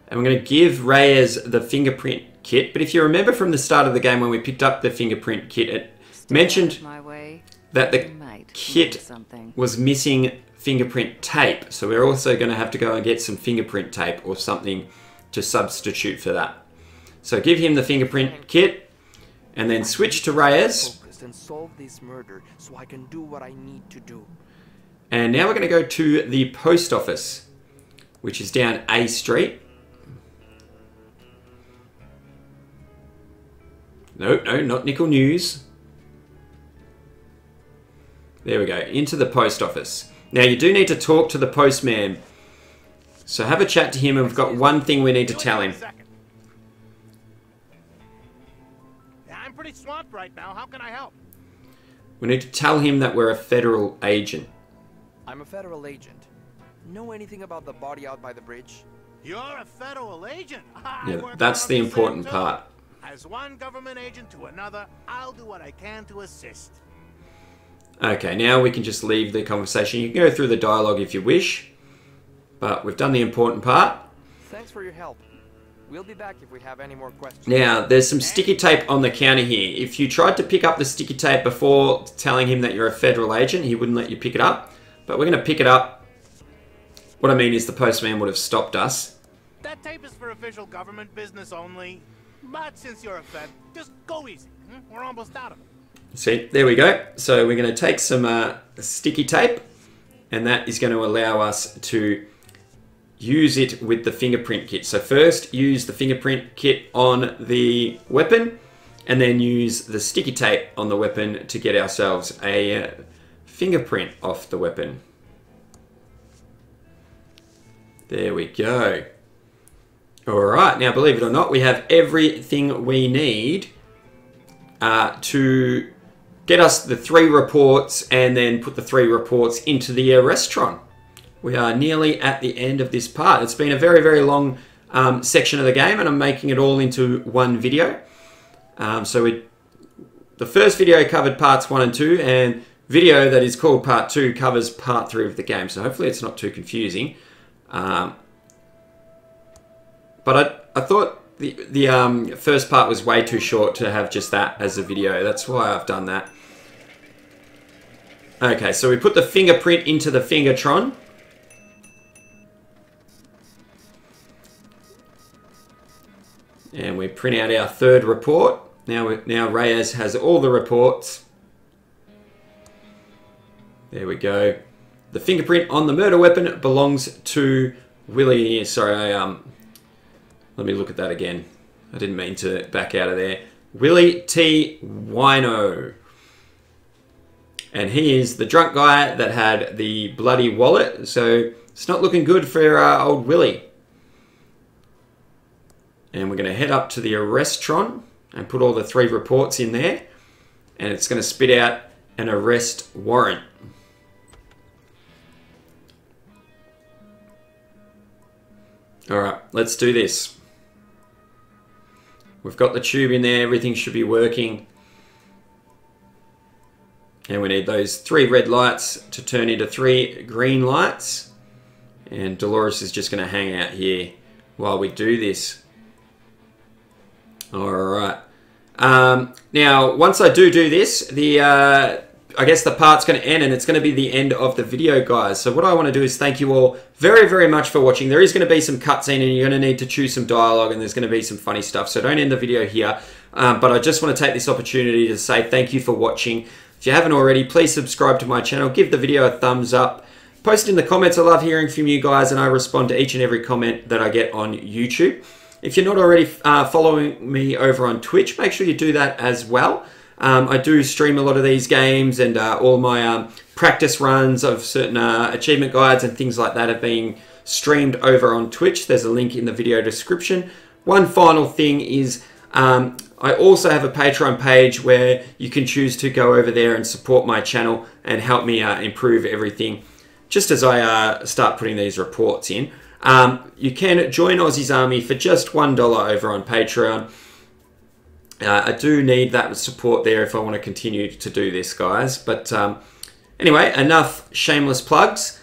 And we're going to give Reyes the fingerprint kit. But if you remember from the start of the game when we picked up the fingerprint kit, it Stay mentioned that the kit was missing fingerprint tape. So we're also going to have to go and get some fingerprint tape or something to substitute for that. So give him the fingerprint kit and then switch to Reyes. And solve this murder so I can do what I need to do. And now we're going to go to the post office, which is down A Street. No, no, not Nickel News. There we go, into the post office. Now you do need to talk to the postman. So have a chat to him and we've got one thing we need to tell him. I'm pretty swamped right now. How can I help? We need to tell him that we're a federal agent. I'm a federal agent. Know anything about the body out by the bridge? You're a federal agent? yeah, that's the important part. As one government agent to another, I'll do what I can to assist. Okay, now we can just leave the conversation. You can go through the dialogue if you wish, but we've done the important part. Thanks for your help. We'll be back if we have any more questions. Now, there's some sticky tape on the counter here. If you tried to pick up the sticky tape before telling him that you're a federal agent, he wouldn't let you pick it up. But we're going to pick it up. What I mean is the postman would have stopped us. That tape is for official government business only. But since you're a Fed, just go easy. hmm? We're almost out of it. See, there we go. So we're going to take some uh, sticky tape, and that is going to allow us to use it with the fingerprint kit. So first, use the fingerprint kit on the weapon, and then use the sticky tape on the weapon to get ourselves a uh, fingerprint off the weapon. There we go. All right, now believe it or not, we have everything we need uh, to get us the three reports and then put the three reports into the uh, restaurant. We are nearly at the end of this part. It's been a very, very long um, section of the game and I'm making it all into one video. Um, so we, the first video covered parts one and two and video that is called part two covers part three of the game. So hopefully it's not too confusing. Um, but I, I thought the, the um, first part was way too short to have just that as a video. That's why I've done that. Okay, so we put the fingerprint into the Fingertron. And we print out our third report. Now, we, now Reyes has all the reports. There we go. The fingerprint on the murder weapon belongs to Willie. Sorry, I, um, let me look at that again. I didn't mean to back out of there. Willie T. Wino. And he is the drunk guy that had the bloody wallet. So it's not looking good for uh, old Willie. And we're going to head up to the Arrestron and put all the three reports in there. And it's going to spit out an arrest warrant. Alright, let's do this. We've got the tube in there, everything should be working. And we need those three red lights to turn into three green lights. And Delores is just going to hang out here while we do this. Alright. Um, now, once I do do this, the uh, I guess the part's going to end and it's going to be the end of the video, guys. So what I want to do is thank you all very, very much for watching. There is going to be some cutscene and you're going to need to choose some dialogue and there's going to be some funny stuff. So don't end the video here. Um, but I just want to take this opportunity to say thank you for watching. If you haven't already, please subscribe to my channel. Give the video a thumbs up. Post in the comments. I love hearing from you guys and I respond to each and every comment that I get on YouTube. If you're not already uh, following me over on Twitch, make sure you do that as well. Um, I do stream a lot of these games, and uh, all my um, practice runs of certain uh, achievement guides and things like that are being streamed over on Twitch. There's a link in the video description. One final thing is um, I also have a Patreon page where you can choose to go over there and support my channel and help me uh, improve everything just as I uh, start putting these reports in. Um, you can join Aussie's Army for just $1 over on Patreon. Uh, I do need that support there if I want to continue to do this, guys. But um, anyway, enough shameless plugs.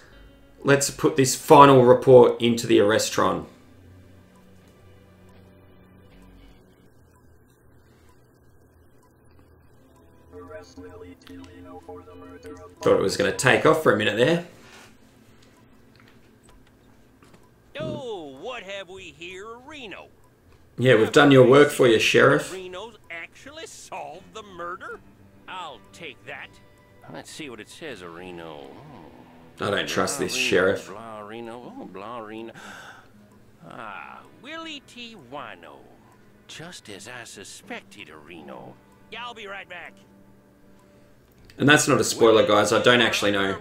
Let's put this final report into the Arrestron. Thought it was going to take off for a minute there. Oh, what have we here, Reno? Yeah, we've done your work for you, Sheriff. Let's see what it says, Reno. Oh. I don't trust this, Sheriff. Blah Reno, oh, blah Reno. Ah, Willie T. Wino. Just as I suspected, Reno. Yeah, I'll be right back. And that's not a spoiler, guys. I don't actually know.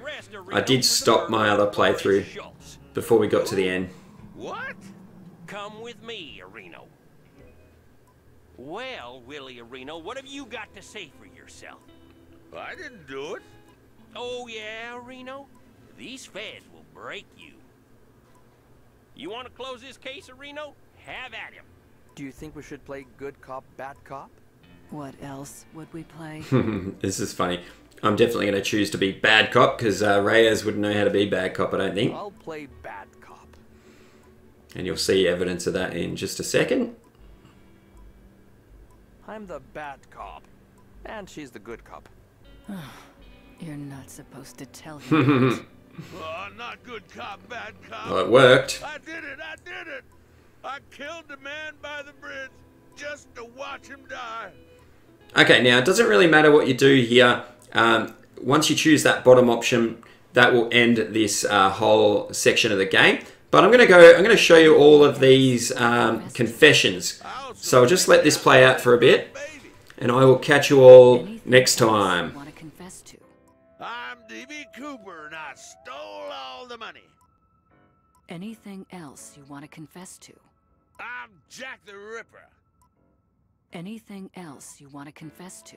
I did stop my other playthrough before we got to the end. What? Come with me, Reno. Well, Willie Reno, what have you got to say for yourself? I didn't do it. Oh, yeah, Reno? These feds will break you. You want to close this case, Reno? Have at him. Do you think we should play good cop, bad cop? What else would we play? <laughs> this is funny. I'm definitely going to choose to be bad cop because uh, Reyes wouldn't know how to be bad cop, I don't think. I'll play bad cop. And you'll see evidence of that in just a second. I'm the bad cop. And she's the good cop. <sighs> You're not supposed to tell him. <laughs> Oh, not good cop, bad cop. Well, it worked. I did it, I did it. I killed the man by the bridge just to watch him die. Okay, now it doesn't really matter what you do here. Um, once you choose that bottom option, that will end this uh, whole section of the game. But I'm going to go, I'm going to show you all of these um, confessions. So I'll just let this play out for a bit. And I will catch you all next time. Cooper and I stole all the money. Anything else you want to confess to? I'm Jack the Ripper. Anything else you want to confess to?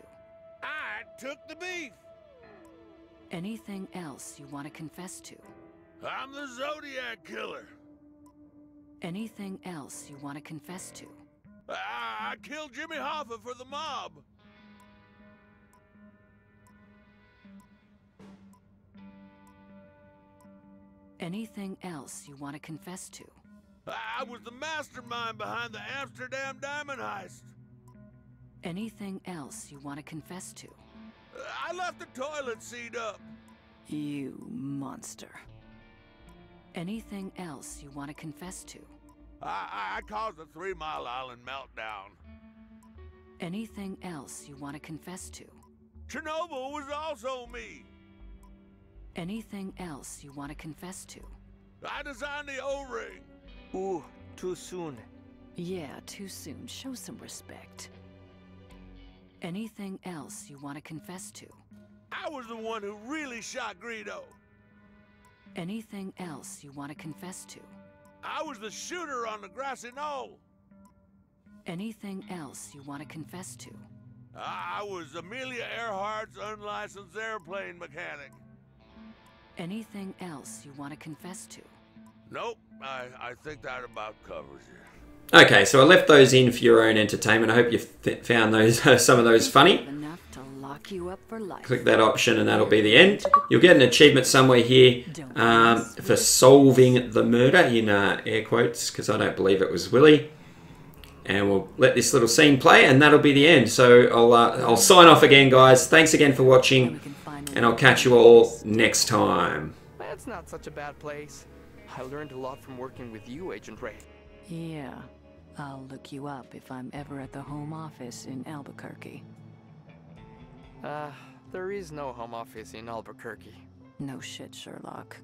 I took the beef. Anything else you want to confess to? I'm the Zodiac Killer. Anything else you want to confess to? I, I killed Jimmy Hoffa for the mob. Anything else you want to confess to? I was the mastermind behind the Amsterdam diamond heist. Anything else you want to confess to? I left the toilet seat up. You monster. Anything else you want to confess to? I, I caused the Three Mile Island meltdown. Anything else you want to confess to? Chernobyl was also me. Anything else you want to confess to? I designed the O-ring. Ooh, too soon. Yeah, too soon. Show some respect. Anything else you want to confess to? I was the one who really shot Greedo. Anything else you want to confess to? I was the shooter on the grassy knoll. Anything else you want to confess to? I was Amelia Earhart's unlicensed airplane mechanic. Anything else you want to confess to? Nope, I, I think that about covers it. Okay, so I left those in for your own entertainment. I hope you th- found those <laughs> some of those funny. Enough to lock you up for life. Click that option and that'll be the end. You'll get an achievement somewhere here um, for solving the murder in uh, air quotes because I don't believe it was Willie. And we'll let this little scene play and that'll be the end. So I'll, uh, I'll sign off again, guys. Thanks again for watching and I'll catch you all next time. That's not such a bad place. I learned a lot from working with you, Agent Ray. Yeah. I'll look you up if I'm ever at the home office in Albuquerque. Uh, there is no home office in Albuquerque. No shit, Sherlock.